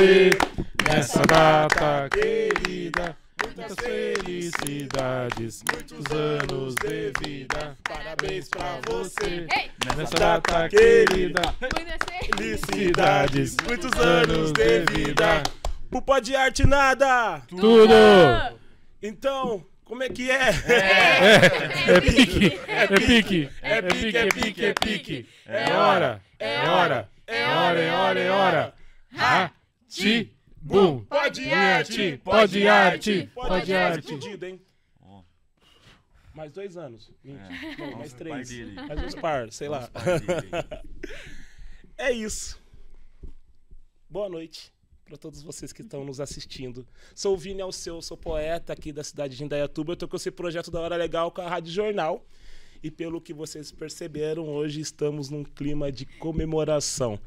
Você nessa data querida. Muitas felicidades, muitos anos de vida. Parabéns pra você Ei, nessa data querida. muitas Felicidades, Muitos anos de vida. O pó de arte nada. Tudo! Então, como é que é? É pique, é pique, é pique, é pique, é pique. É hora, é hora, é hora, é hora, é hora. Ati, bum. Pode arte, pode arte, pode arte. Hein? Mais dois anos. É. Não, mais três. Mais uns par, sei lá. É isso. Boa noite para todos vocês que estão nos assistindo. Sou o Vini Alceu, sou poeta aqui da cidade de Indaiatuba. Eu tô com esse projeto da Hora Legal com a Rádio Jornal. E pelo que vocês perceberam, hoje estamos num clima de comemoração.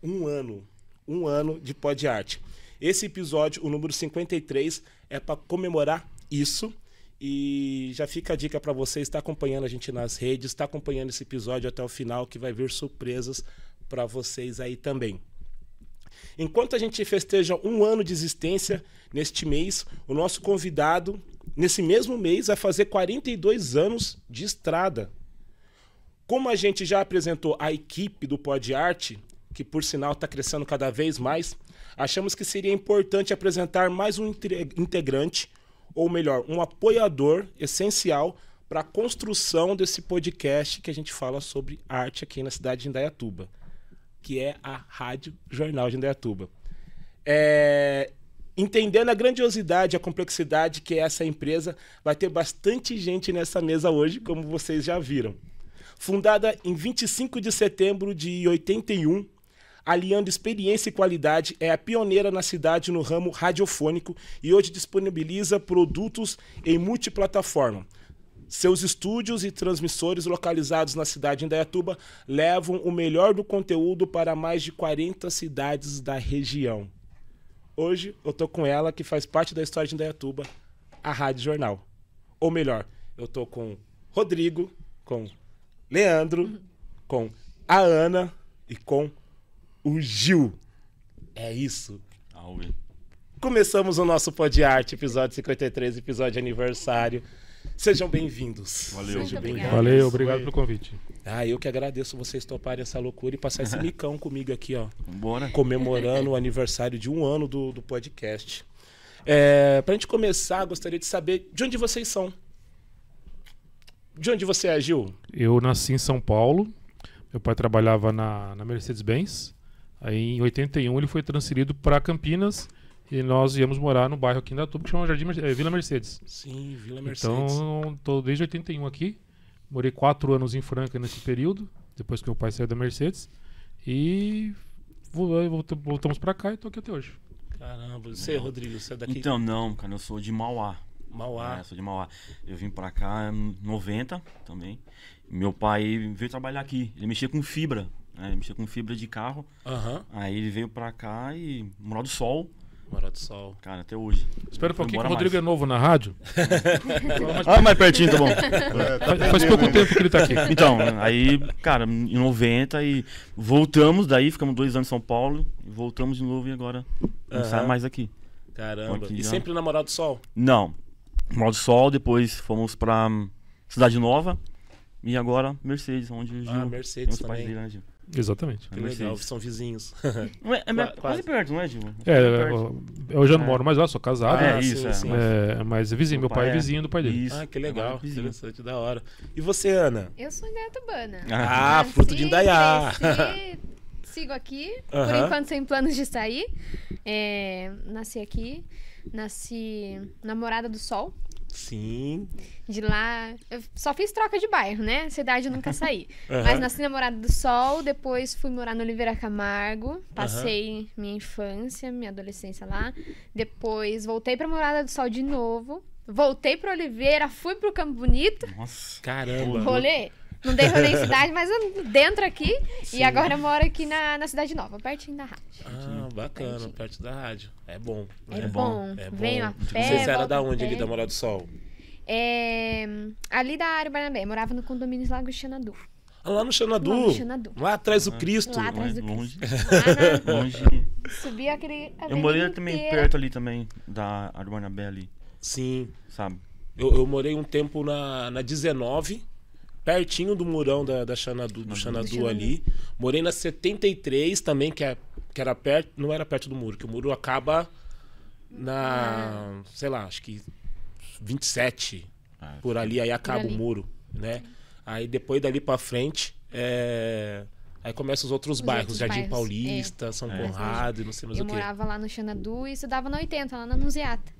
Um ano. Um ano de Pod Arte. Esse episódio, o número 53, é para comemorar isso. E já fica a dica para você estar acompanhando a gente nas redes, estar acompanhando esse episódio até o final, que vai vir surpresas para vocês aí também. Enquanto a gente festeja um ano de existência neste mês, o nosso convidado, nesse mesmo mês, vai fazer 42 anos de estrada. Como a gente já apresentou a equipe do Pod Arte, que por sinal está crescendo cada vez mais, achamos que seria importante apresentar mais um inte- integrante, ou melhor, um apoiador essencial para a construção desse podcast que a gente fala sobre arte aqui na cidade de Indaiatuba, que é a Rádio Jornal de Indaiatuba. É, Entendendo a grandiosidade, a complexidade que é essa empresa, vai ter bastante gente nessa mesa hoje, como vocês já viram. Fundada em 25 de setembro de 81, aliando experiência e qualidade, é a pioneira na cidade no ramo radiofônico e hoje disponibiliza produtos em multiplataforma. Seus estúdios e transmissores localizados na cidade de Indaiatuba levam o melhor do conteúdo para mais de 40 cidades da região. Hoje eu tô com ela, que faz parte da história de Indaiatuba, a Rádio Jornal. Ou melhor, eu tô com Rodrigo, com Leandro, com a Ana e com o Gil. É isso. Salve. Começamos o nosso Pod Arte, episódio 53, episódio de aniversário. Sejam bem-vindos. Valeu. Sejam obrigada. Valeu, obrigado pelo convite. Ah, eu que agradeço vocês toparem essa loucura e passar esse micão comigo aqui, ó. Vambora. Comemorando o aniversário de um ano do, do podcast. É, pra gente começar, gostaria de saber de onde vocês são. De onde você é, Gil? Eu nasci em São Paulo. Meu pai trabalhava na, na Mercedes-Benz. Aí em 81 ele foi transferido para Campinas e nós íamos morar no bairro aqui em Datuba que chama Jardim Mer- eh, Vila Mercedes. Sim, Vila Mercedes. Então, tô desde 81 aqui. Morei quatro anos em Franca nesse período, depois que meu pai saiu da Mercedes. E vo- volta- voltamos pra cá e tô aqui até hoje. Caramba, você, Rodrigo, você é daqui? Então, não, cara, eu sou de Mauá. Mauá. É, sou de Mauá. Eu vim pra cá em 90 também. Meu pai veio trabalhar aqui. Ele mexia com fibra. Né? Ele mexia com fibra de carro. Aham. Aí ele veio pra cá e morar do sol, Mora do Sol. cara, até hoje. Espera um pouquinho que o Rodrigo mais. é novo na rádio. Ah, mais pertinho, tá bom. Faz, faz pouco tempo que ele tá aqui. Então, aí, cara, em 90 e voltamos daí, ficamos dois anos em São Paulo, e voltamos de novo e agora não sai mais aqui. Caramba. Aqui E já. sempre na Moral do Sol? Não. Modo Sol, depois fomos pra Cidade Nova e agora Mercedes, onde o Gil. Ah, Mercedes tem os pais também. dele, né, Gil? Exatamente. Que É legal, Mercedes. são vizinhos. Não é, é Qua- quase, perto, não é, Gil? É, perto. eu, eu já não É. moro mais lá, sou casado. Ah, é isso, sim, é. sim. É, mas é vizinho, meu pai é vizinho do pai dele. Isso. ah, que legal. É. Interessante, da hora. E você, Ana? Eu sou indaiatubana. Ah, Ah, fruto de Indaiá. cresci, sigo aqui. Por Aham. enquanto, sem planos de sair. É, nasci aqui. Nasci namorada do Sol. Sim. De lá. Eu só fiz troca de bairro, né? Cidade eu nunca saí. Aham. Mas nasci namorada do Sol. Depois fui morar no Oliveira Camargo. Passei minha infância, minha adolescência lá. Depois voltei pra Morada do Sol de novo. Voltei pra Oliveira, fui pro Campo Bonito. Nossa. Caramba. Rolê. Não dei rolê em cidade, mas eu- dentro aqui. Sim. E agora eu moro aqui na, na Cidade Nova, pertinho da rádio. Ah, bacana, Pertinho. perto da rádio. É bom. É, né? bom. É bom. Venho a pé. Vocês eram volto da onde ali, da Moral do Sol? É, ali da área Barnabé. Morava no condomínio Lago Xanadu. Ah, Lá no Xanadu. Lá no Xanadu. Lá atrás do Cristo. Lá atrás do longe. Cristo. Lá na- Longe. Subia aquele. Eu morei também inteira. perto ali também, da Urbana Bé ali, Sim. sabe? Eu, eu morei um tempo na, na 19, pertinho do murão da, da Xanadu, do Xanadu ali. Morei na 73 também, que, é, que era perto. Não era perto do muro, que o muro acaba na. sei lá, acho que 27. Ah, por ali, aí acaba ali. o muro, né? Aí depois dali pra frente, é... aí começam os outros Os bairros, outros Jardim bairros, Paulista, São É. Conrado e não sei mais Eu o quê. morava lá no Xanadu e estudava na 80, lá na Nuziata.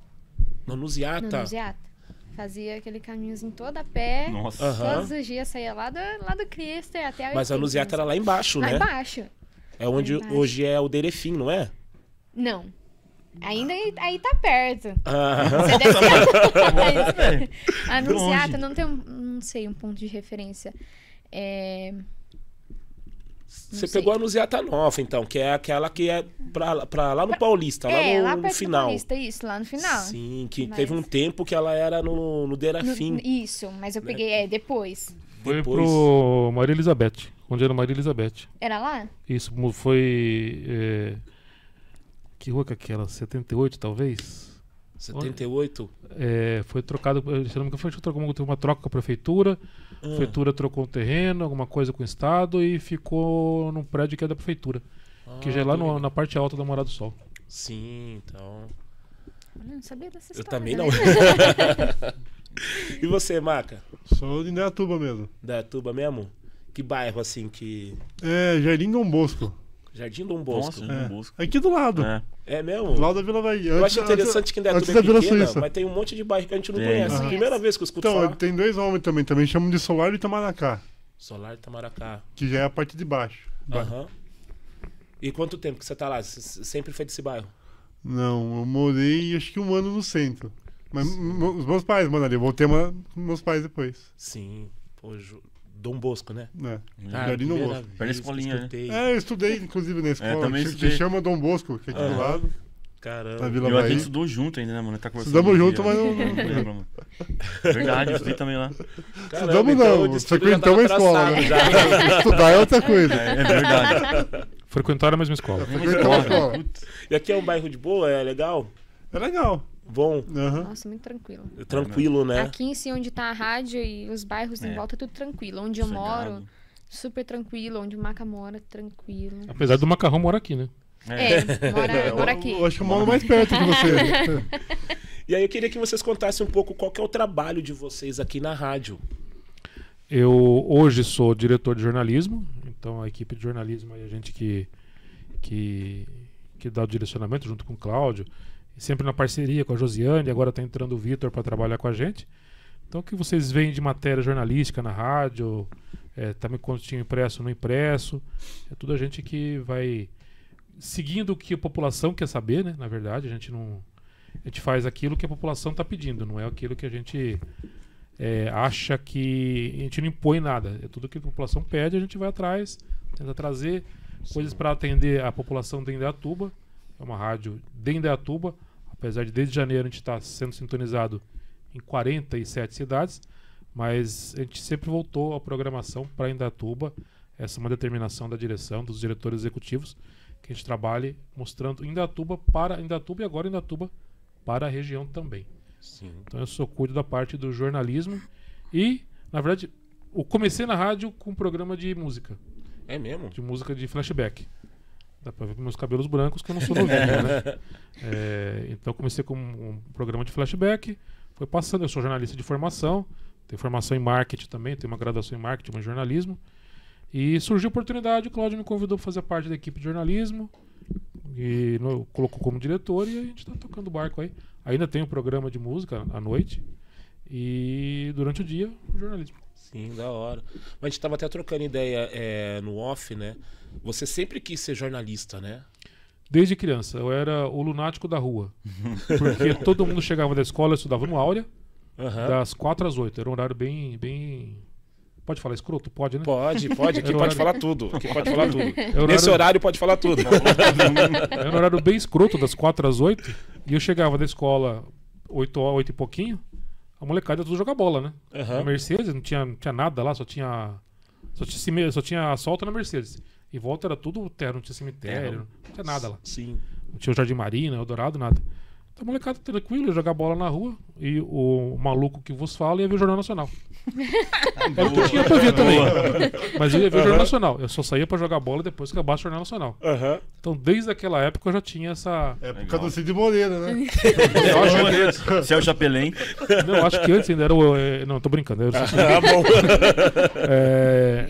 No Nuziata. Nuziata. Fazia aquele caminhozinho todo a pé. Nossa. Todos os dias saía lá do, lá do Cristo até a Mas a 80, Nuziata era lá embaixo, Lá né? embaixo. É onde Lá embaixo. hoje é o Derefim, não é? Não. Ainda aí, aí tá perto. Ah, Você deve Nossa, A Nuziata Longe. não tem um, não sei, um ponto de referência. É, Você pegou a Nuziata Nova, então, que é aquela que é pra, pra lá no Paulista, lá é, no, lá no perto do final. Paulista, isso, lá no final. Sim, que Mas- teve um tempo que ela era no, no No- Derafim. isso, mas eu peguei, é, depois. Foi Depois- pro Maria Elizabeth, onde era Maria Elizabeth. Era lá? Isso foi. é, Que rua que é aquela? 78, talvez? 78. É, foi trocado. eh, Se não me engano, foi trocou- teve uma troca com a prefeitura. A Ah, prefeitura trocou um terreno, alguma coisa com o Estado e ficou num prédio que é da prefeitura. que já é lá ah, no- na parte alta da Morada do Sol. Sim, então. Olha, não sabia dessa Eu história. também né? não. e você, Maca? Sou de Indaiatuba mesmo. Da Tuba mesmo? Que bairro assim que. É, Jardim Dom Bosco. Jardim Dom Bosco. Nossa, É. Dom Bosco. Aqui do lado. É. É mesmo? Do lado da Vila Bahia. Eu Antes- acho interessante que antes Indaiatuba da é Vila pequena, Suíça. mas tem um monte de bairro que a gente não Tem. conhece. Aham. Primeira vez que eu escuto Então, falar. tem dois nomes também. Também chamam de Solar e Itamaracá. Solar Itamaracá. Que já é a parte de baixo. Aham. E quanto tempo que você tá lá? Você sempre foi desse bairro? Não, eu morei acho que um ano no centro. Mas os meus pais moram ali. Eu voltei com meus pais depois. Sim. Pô, Dom Bosco, né? É. Cara, Jardim Dom Bosco. vez Perto da escolinha, né? É, eu estudei, inclusive, na escola. também que, estudei. que chama Dom Bosco, que é aqui do Aham. lado. Caramba. Na Vila E a gente estudou junto ainda, né, mano? Tá Estudamos junto, ó. mas não- lembro, mano. Verdade, eu estudei também lá. Caramba, Estudamos então não, frequentamos a escola. Né? Estudar é outra coisa. É, é verdade. Frequentaram a mesma escola. Frequentamos a escola. Putz, E aqui é um bairro de boa? É legal? É legal. Bom? Aham. Nossa, muito tranquilo. Tranquilo, né? Aqui em si, onde tá a rádio e os bairros em É. volta, é tudo tranquilo. Onde eu sossegado. moro, super tranquilo. Onde o Maca mora, tranquilo. Apesar do macarrão morar aqui, né? É, mora, mora aqui. Eu, eu acho que eu moro mais perto que você. E aí eu queria que vocês contassem um pouco qual que é o trabalho de vocês aqui na rádio. Eu hoje sou diretor de jornalismo, então a equipe de jornalismo é a gente que, que, que dá o direcionamento junto com o Cláudio, sempre na parceria com a Josiane, agora está entrando o Vitor para trabalhar com a gente. Então o que vocês veem de matéria jornalística na rádio, é, também quando tinha impresso no impresso, é tudo a gente que vai seguindo o que a população quer saber, né? Na verdade, a gente não. A gente faz aquilo que a população está pedindo, não é aquilo que a gente é, acha que a gente não impõe nada. É tudo que a população pede, a gente vai atrás, tenta trazer coisas para atender a população de Indaiatuba. É uma rádio de Indaiatuba, apesar de desde janeiro a gente estar sendo sintonizado em 47 cidades, mas a gente sempre voltou a programação para Indaiatuba. Essa é uma determinação da direção, dos diretores executivos, que a gente trabalhe mostrando Indaiatuba para Indaiatuba e agora Indaiatuba para a região também. Sim. Então eu sou cuido da parte do jornalismo e, na verdade, eu comecei na rádio com um programa de música, É mesmo? de música de flashback. Dá pra ver com meus cabelos brancos que eu não sou novinho, né? É, então comecei com um programa de flashback, foi passando, eu sou jornalista de formação, tenho formação em marketing também, tenho uma graduação em marketing, em jornalismo. E surgiu a oportunidade, o Cláudio me convidou para fazer parte da equipe de jornalismo e no- colocou como diretor e a gente está tocando o barco aí. Ainda tem um programa de música à noite e durante o dia o jornalismo. Sim, da hora. Mas a gente tava até trocando ideia é, no off, né? Você sempre quis ser jornalista, né? Desde criança, eu era o lunático da rua. Porque todo mundo chegava da escola, eu estudava no Áurea, Aham. das 4 às 8. Era um horário bem. bem... Pode falar escroto? Pode, né? Pode, pode. Aqui pode falar tudo. Aqui pode falar tudo. horário- Nesse horário pode falar tudo. Era um horário bem escroto, das 4 às 8. E eu chegava da escola 8 horas, 8 e pouquinho. A molecada tudo jogar bola, né? Aham. A Mercedes não tinha, não tinha nada lá, só tinha Só tinha, só tinha asfalto na Mercedes. Em volta era tudo terra, não tinha cemitério, não tinha nada lá. Sim. Não tinha o Jardim Marina, Eldorado, nada. Então, molecada tranquilo, ia jogar bola na rua. E o maluco que vos fala ia ver o Jornal Nacional. Era o que eu tinha pra ver também. Mas eu ia ver o Jornal Nacional. Eu só saía pra jogar bola depois que acabasse o Jornal Nacional. Aham. Então, desde aquela época, eu já tinha essa. Época Legal. do Cid Moreira, né? Eu acho que Céu Chapelém. Não, acho que antes ainda era o. é, Não, tô brincando. Era o Tá bom. É,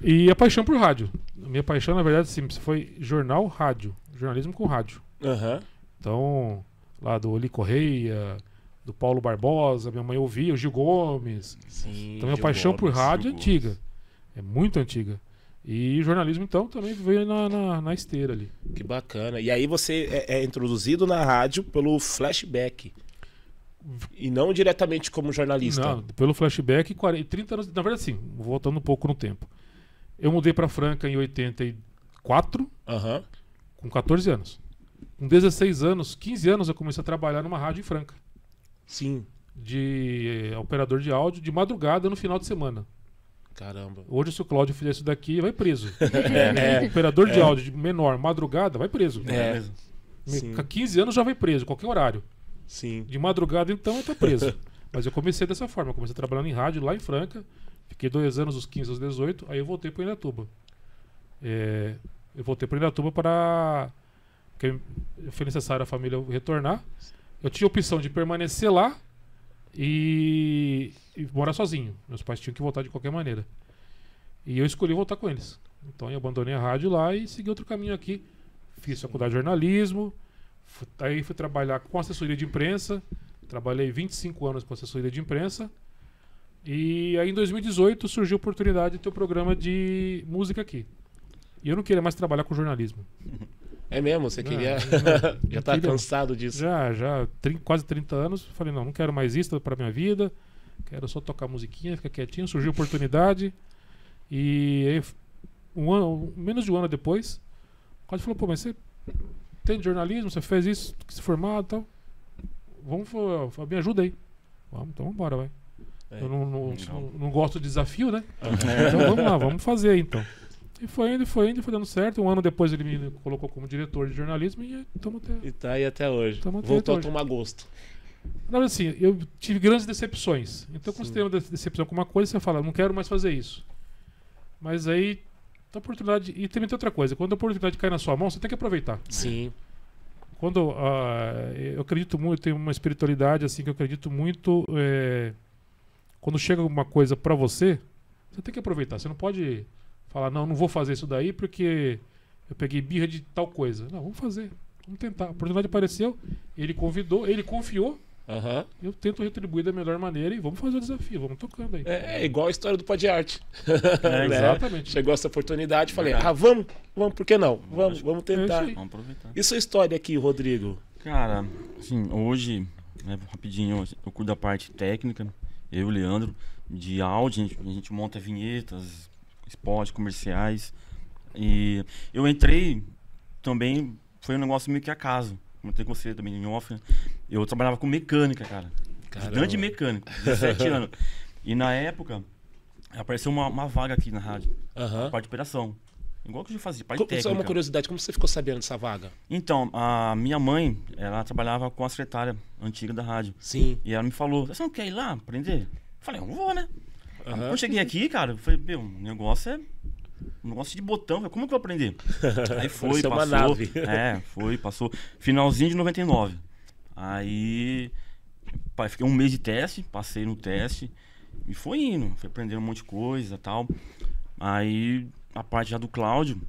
E a paixão por rádio. Minha paixão, na verdade, sim, foi jornal, rádio. Jornalismo com rádio. Aham. Então, lá do Oli Correia, do Paulo Barbosa, minha mãe ouvia, o Gil Gomes. Sim. Então, minha Gil paixão por Gomes. rádio é antiga. É muito antiga. E jornalismo, então, também veio na, na, na esteira ali. Que bacana. E aí você é, é introduzido na rádio pelo flashback. E não diretamente como jornalista. Não, pelo flashback, 40, 30 anos. Na verdade, sim, voltando um pouco no tempo. Eu mudei pra Franca em 84, Aham. com 14 anos. Com 16 anos, 15 anos, eu comecei a trabalhar numa rádio em Franca. Sim. De eh, operador de áudio, de madrugada no final de semana. Caramba. Hoje, se o Cláudio fizer isso daqui, vai preso. É. Operador de áudio de menor, madrugada, vai preso. É. mesmo. Me- Sim. Com 15 anos já vai preso, qualquer horário. Sim. De madrugada, então, eu tô preso. Mas eu comecei dessa forma. Eu comecei trabalhando em rádio lá em Franca. Fiquei dois anos, dos 15 aos 18. Aí eu voltei para Indatuba. É, eu voltei para Indatuba para... Porque foi necessário a família retornar. Eu tinha a opção de permanecer lá e, e morar sozinho. Meus pais tinham que voltar de qualquer maneira. E eu escolhi voltar com eles. Então eu abandonei a rádio lá e segui outro caminho aqui. Fiz faculdade de jornalismo. fu- Aí fui trabalhar com assessoria de imprensa. Trabalhei 25 anos com assessoria de imprensa. E aí em 2018 surgiu a oportunidade de ter o programa de música aqui. E eu não queria mais trabalhar com jornalismo. É mesmo? Você queria. não, Já tá queria. cansado disso. Já, já, trin- quase 30 anos. Falei, não, não quero mais isso para minha vida. Quero só tocar musiquinha, ficar quietinho. Surgiu a oportunidade. E aí, um ano, menos de um ano depois, o Cláudio falou, pô, mas você tem jornalismo, você fez isso, se formar e tal. Vamos, me ajuda aí. Vamos, então vamos embora, vai. É. Eu não, não, não- não gosto de desafio, né? Então vamos lá, vamos fazer aí, então. E foi indo, foi indo, foi dando certo. Um ano depois ele me colocou como diretor de jornalismo e estamos até. E tá aí até hoje. Tamo até Voltou a hoje. tomar gosto. Verdade, assim, eu tive grandes decepções. Então, quando Sim. você tem uma de- decepção com uma coisa, você fala, não quero mais fazer isso. Mas aí, a oportunidade. E também tem outra coisa: quando a oportunidade cai na sua mão, você tem que aproveitar. Sim. Quando. ah, eu acredito muito, tenho uma espiritualidade, assim, que eu acredito muito. é, quando chega alguma coisa pra você, você tem que aproveitar. Você não pode falar, não, não vou fazer isso daí porque eu peguei birra de tal coisa. Não, vamos fazer. Vamos tentar. A oportunidade apareceu, ele convidou, ele confiou. Aham. Eu tento retribuir da melhor maneira e vamos fazer o desafio, vamos tocando aí. É, é igual a história do Pod Arte. É, Né? Exatamente. Chegou essa oportunidade, falei, ah, vamos, vamos, por que não? Vamos, vamos É isso tentar. aí. Vamos aproveitar. E sua história aqui, Rodrigo? Cara, assim, hoje, né, rapidinho, eu cuido da parte técnica, eu e o Leandro, de áudio, a gente, a gente monta vinhetas, spots comerciais. E eu entrei também, foi um negócio meio que acaso. Comentei com você também em off, né? Eu trabalhava com mecânica, cara. Caramba. Estudante de mecânica, 17 anos. E na época, apareceu uma, uma vaga aqui na rádio, Aham. parte de operação. Igual que eu fazia, parte Co- Só uma técnica. curiosidade, como você ficou sabendo dessa vaga? Então, a minha mãe, ela trabalhava com a secretária antiga da rádio. Sim. E ela me falou, você não quer ir lá aprender? Eu falei, eu vou, né? Aham. Quando eu cheguei aqui, cara, eu falei, meu, o negócio é. Um negócio de botão, como que eu vou aprender? Aí foi, Pareceu uma passou. nave. É, foi, passou. Finalzinho de 99. Aí. pai, Fiquei um mês de teste, passei no teste. E foi indo, fui aprendendo um monte de coisa e tal. Aí, a parte já do Cláudio,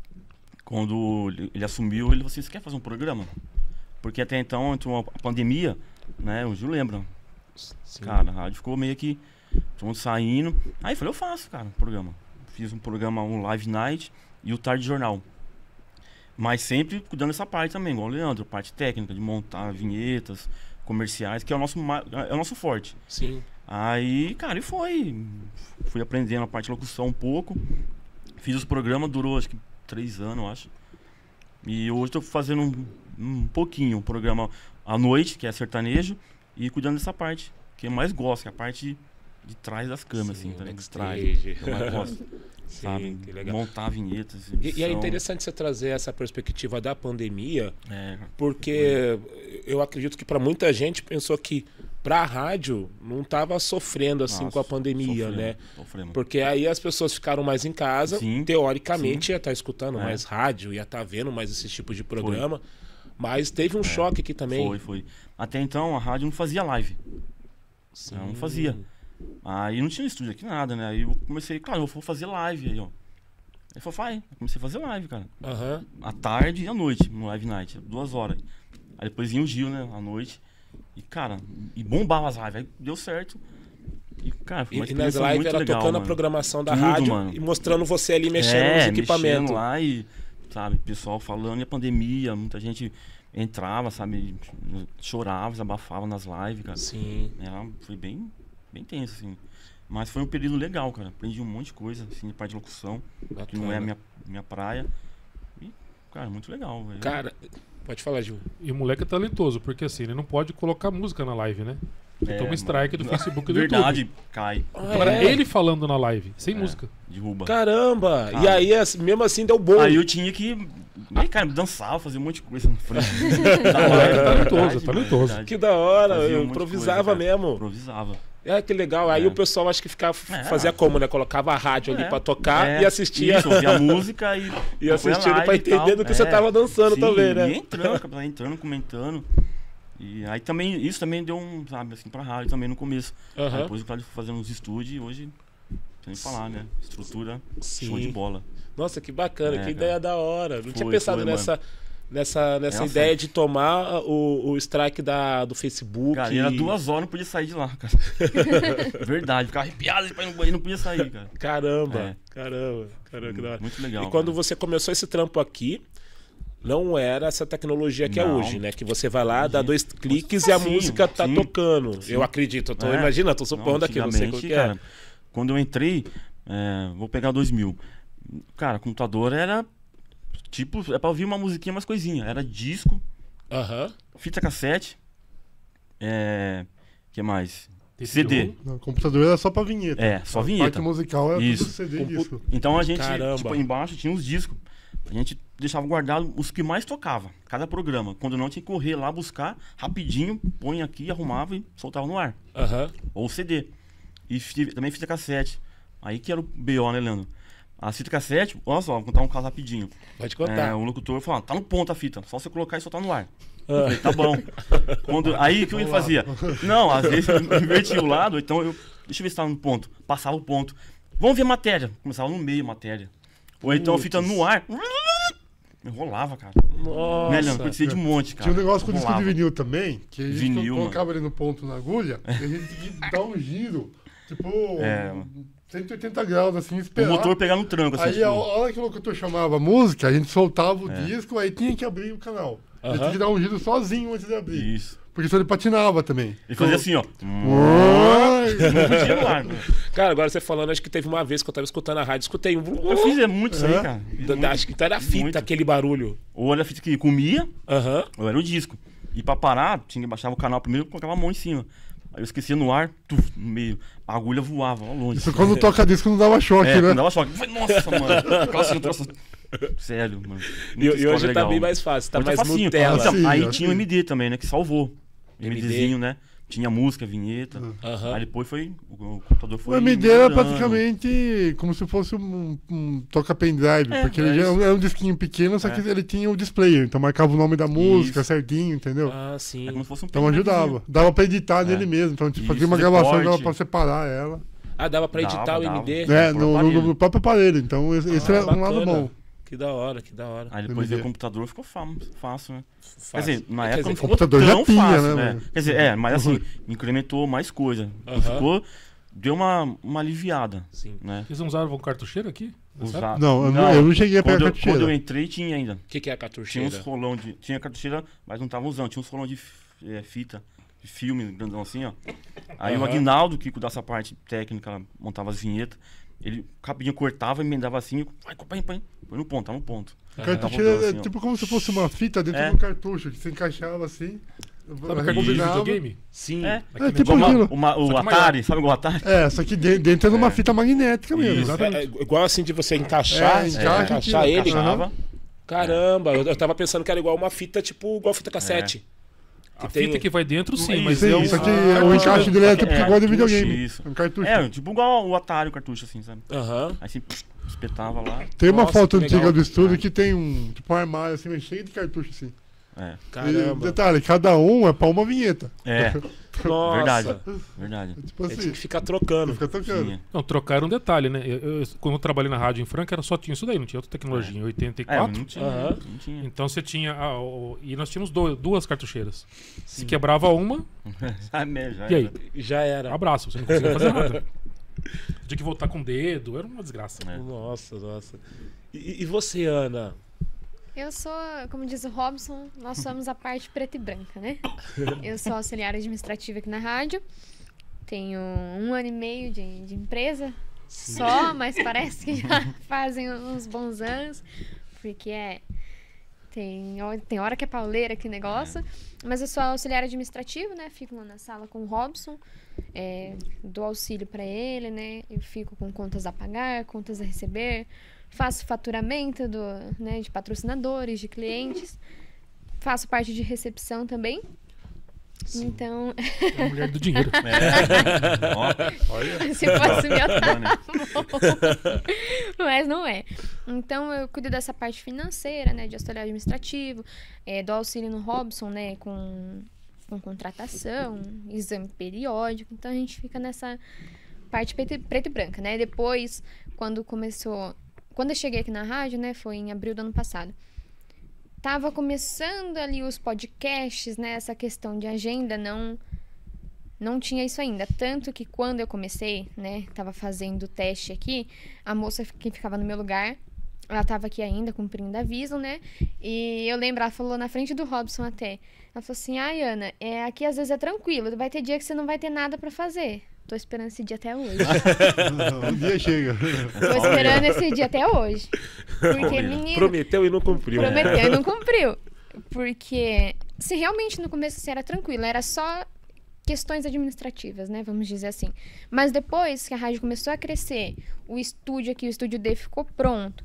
quando ele ele assumiu, ele falou assim, você quer fazer um programa? Porque até então, entrou a pandemia, né? O Gil lembra. Sim. Cara, a rádio ficou meio que. Todo mundo saindo. Aí eu falei, eu faço, cara, um programa. Fiz um programa, um live night e o tarde jornal. Mas sempre cuidando dessa parte também, igual o Leandro, parte técnica, de montar vinhetas, comerciais, que é o nosso, é o nosso forte. Sim. Aí, cara, e foi. Fui aprendendo a parte de locução um pouco. Fiz os programas, durou acho que três anos, eu acho. E hoje estou fazendo um, um pouquinho, um programa à noite, que é sertanejo, e cuidando dessa parte, que eu mais gosto, que é a parte de trás das câmeras, Sim, assim, tá ligado? De backstage. trás. Eu mais gosto, Sim, sabe? que legal. Montar vinhetas. E, e é interessante você trazer essa perspectiva da pandemia, É, porque eu acredito que para muita gente pensou que para a rádio não estava sofrendo assim nossa, com a pandemia, sofremos, né? Sofremos. Porque aí as pessoas ficaram mais em casa, Sim, teoricamente ia estar escutando É. mais rádio, ia estar vendo mais esse tipo de programa. Mas teve um choque aqui também. É. Foi, foi. Até então a rádio não fazia live. Sim. Não fazia. Aí não tinha estúdio aqui, nada, né? Aí eu comecei, claro, eu vou fazer live aí, ó. Aí falou, vai. Eu comecei a fazer live, cara. Aham. À tarde e à noite, no live night, duas horas. Aí depois vinha o Gil, né, à noite. E, cara, e bombava as lives. Aí deu certo. E, cara, foi uma E, e nas lives muito era legal, tocando a mano. programação da Tudo, rádio mano. e mostrando você ali mexendo é, nos equipamentos. lá e, sabe, pessoal falando e a pandemia, muita gente entrava, sabe, chorava, desabafava nas lives, cara. Sim. Ela foi bem, bem tenso, assim. Mas foi um período legal, cara. Aprendi um monte de coisa, assim, de parte de locução, que não é a minha, minha praia. E, cara, muito legal, velho. Cara, pode falar, Gil. E o moleque é talentoso, porque assim, ele não pode colocar música na live, né? Ele É, toma mano. strike do Facebook e do Verdade, YouTube. cai. Agora, é? ele falando na live, sem É. música. Derruba. Caramba! E aí, mesmo assim, deu bom. Aí eu tinha que. Aí, cara, dançar, fazer um monte de coisa na frente. O moleque é talentoso, é talentoso. Que da hora, Fazia um eu de improvisava coisa, mesmo. Improvisava. É, que legal. Aí É. o pessoal acho que ficava, É. fazia como, né? Colocava a rádio ali É. pra tocar É, e assistia. Isso, ouvia a música e. E assistindo pra entender do que você É. tava dançando Sim, também, né? E entrando, entrando, comentando. E aí também, isso também deu um, sabe, assim, pra rádio também no começo. Aí Aham. depois o Claudio foi fazendo uns estúdios e hoje, sem falar, né? Estrutura, Sim. show de bola. Nossa, que bacana, É, que cara. ideia da hora. Não tinha Foi, pensado foi, nessa, nessa, nessa ideia de tomar o, o strike da, do Facebook. Cara, e- era duas horas, não podia sair de lá, cara. Verdade, ficava arrepiado pra ir no banheiro, não podia sair, cara. Caramba, É. caramba, caramba, que da hora. Muito legal. E quando cara. você começou esse trampo aqui, não era essa tecnologia que é Não. hoje, né? Que você vai lá, dá dois cliques e a música tá sim. tocando. Sim. Eu acredito, eu tô, É. imagina, tô supondo aqui, eu não sei qual antigamente, que é. cara, Quando eu entrei, é, vou pegar 2000. Cara, computador era tipo, é pra ouvir uma musiquinha, umas coisinhas. Era disco, Aham. fita cassete, é, que mais? CD. Não, o computador era só pra vinheta. É, só A vinheta. parte musical era Isso. tudo CD e Compu- disco. Então a gente, Caramba. tipo, embaixo tinha os discos. A gente deixava guardado os que mais tocava, cada programa. Quando não, tinha que correr lá buscar rapidinho, põe aqui, arrumava e soltava no ar. Aham. Ou CD. E também fita cassete. Aí que era o BO, né, Leandro? A fita cassete, olha só, vou contar um caso rapidinho. Pode É, contar. o locutor falou, ah, tá no ponto a fita, só você colocar e soltar no ar. Ah. Eu falei, tá bom. Quando, aí o que eu fazia? Não, às vezes eu invertia o lado, então eu. Deixa eu ver se tá no ponto. Passava o ponto. Vamos ver a matéria. Começava no meio a matéria. Ou então a fita no ar. Enrolava, cara. Nossa. Né, Leandro? Acontecia de um monte, cara. Tinha um negócio com disco de vinil também, que a gente Vinil, colocava ele no ponto na agulha e a gente tinha que dar um giro, tipo, É. 180 graus, assim, O esperar. motor pegar no tranco, assim. Aí tipo, a hora que o locutor chamava a música, a gente soltava o É. disco, aí tinha que abrir o canal. Ele Aham. tinha que dar um giro sozinho antes de abrir. Isso. Porque senão ele patinava também. Ele fazia assim, ó. Não podia ar. cara. Agora você falando, acho que teve uma vez que eu tava escutando a rádio, escutei um. Eu fiz é muito isso aí, cara. Fiz Da- muito. acho que então era a fita, muito. aquele barulho. Ou era a fita que comia, Aham. ou era o disco. E pra parar, tinha que baixar o canal primeiro e colocava a mão em cima. Aí eu esquecia no ar, tuf, no meio. A agulha voava, ó, longe. Isso quando toca disco não dava choque, É, né? quando dava choque. Nossa, mano. Eu trouxe- Sério, mano. E, e hoje tá legal. bem mais fácil, tá Hoje mais facinho. Nutella. Então, Assim, aí tinha o MD também, né? Que salvou. MD. MDzinho, né? Tinha música, vinheta. Aham. Aí depois foi. O, o computador O foi. MD era praticamente como se fosse um, um toca pendrive, É, porque é ele já isso. era um disquinho pequeno, só que ele tinha o display, então marcava o nome da música Isso. certinho, entendeu? Ah, sim. É como se fosse um Então ajudava. Dava pra editar nele É. mesmo. Então, tipo, Isso, fazia uma gravação, corte. dava pra separar ela. Ah, dava pra editar Dava, o dava. MD? É, por no, no- aparelho. no próprio aparelho. Então, esse Ah, é um lado bacana. bom. Que da hora, que da hora. Aí depois veio o computador ficou fácil, né? Fácil. Quer dizer, na Quer época dizer, não ficou computador já tão tinha, fácil, né, né? mano? Quer dizer, é, mas assim, incrementou mais coisa. Aham. Ficou, deu uma, uma aliviada, Sim. né? Vocês não usavam cartucheira aqui? Usar- Não, eu não, eu não cheguei a pegar quando, eu, cartucheira. quando eu entrei tinha ainda. O que, que é a Tinha cartucheira? uns rolão de. Tinha cartucheira, mas não tava usando. Tinha uns rolão de é, fita, de filme, grandão assim, ó. Aí o Aham. Aguinaldo, que cuidava dessa parte técnica, montava as vinhetas, ele rapidinho cortava, emendava assim, vai, põe, põe, põe no ponto, tá no ponto. Cartucheira Tava é assim, ó. tipo como se fosse uma fita dentro É. de um cartucho, que se encaixava assim. Sabe de Combinava. videogame? Sim. É. É, tipo aquilo. Uma- o Atari, sabe o Atari? É, só que de- dentro de uma fita magnética mesmo. Isso. É, é igual assim de você encaixar, É, encaixar, encaixa aqui, ele. Encaixava. Caramba, eu, eu tava pensando que era igual uma fita, tipo, igual fita cassete. A tem- fita que vai dentro, sim, Isso, mas Sim, é um isso aqui, ah, o encaixe dele é tipo É, igual de videogame. isso. Um cartucho. É, tipo igual o Atari, o cartucho, assim, sabe? Aham. Aí você espetava lá. Tem uma Nossa, foto que legal. antiga do estúdio que tem um, tipo, um armário assim, cheio de cartucho assim. É. E, Caramba. detalhe, cada um é pra uma vinheta. É, Nossa. verdade. Verdade. Tipo A gente assim, tinha que ficar trocando. fica tocando. Tinha. Não, trocaram um detalhe, né? Eu, eu- quando eu trabalhei na rádio em Franca, era só tinha isso daí, não tinha outra tecnologia. Em É, 84. não tinha. Não tinha. Então você tinha. ah, o- e nós tínhamos do- duas cartucheiras. Se quebrava uma, Ah, né, já e aí? era. Já era. Abraço, você não conseguia fazer nada. Tinha que voltar com o dedo, era uma desgraça. É. Nossa, nossa. E, e você, Ana? Eu sou, como diz o Robson, nós somos a parte preta e branca, né? Eu sou auxiliar administrativa aqui na rádio. Tenho um ano e meio de, de empresa só, mas parece que já fazem uns bons anos. Porque é. Tem, tem hora que é pauleira o negócio. Mas eu sou auxiliar administrativo, né? Fico lá na sala com o Robson. É, dou auxílio para ele, né? Eu fico com contas a pagar, contas a receber. Faço faturamento do, né, de patrocinadores, de clientes. Faço parte de recepção também. Então, É a mulher do dinheiro. É. Ó, se fosse meu, tá. Mas não é. Então, eu cuido dessa parte financeira, né? De auxiliar administrativo. É, dou auxílio no Robson, né? Com, com contratação, exame periódico. Então, a gente fica nessa parte e, preta e branca, né? Depois, quando começou... Quando eu cheguei aqui na rádio, né? Foi em abril do ano passado. Tava começando ali os podcasts, né? Essa questão de agenda não não tinha isso ainda. Tanto que quando eu comecei, né, tava fazendo o teste aqui, a moça que ficava no meu lugar, ela tava aqui ainda cumprindo aviso, né? E eu lembro, ela falou na frente do Robson até. Ela falou assim: ai, Ana, é, aqui às vezes é tranquilo, vai ter dia que você não vai ter nada pra fazer. Tô esperando esse dia até hoje. um dia chega. Tô esperando esse dia até hoje. Porque, menino, Prometeu e não cumpriu. prometeu e não cumpriu. Porque se realmente no começo assim, era tranquilo, era só questões administrativas, né? Vamos dizer assim. Mas depois que a rádio começou a crescer, o estúdio aqui, o estúdio D ficou pronto.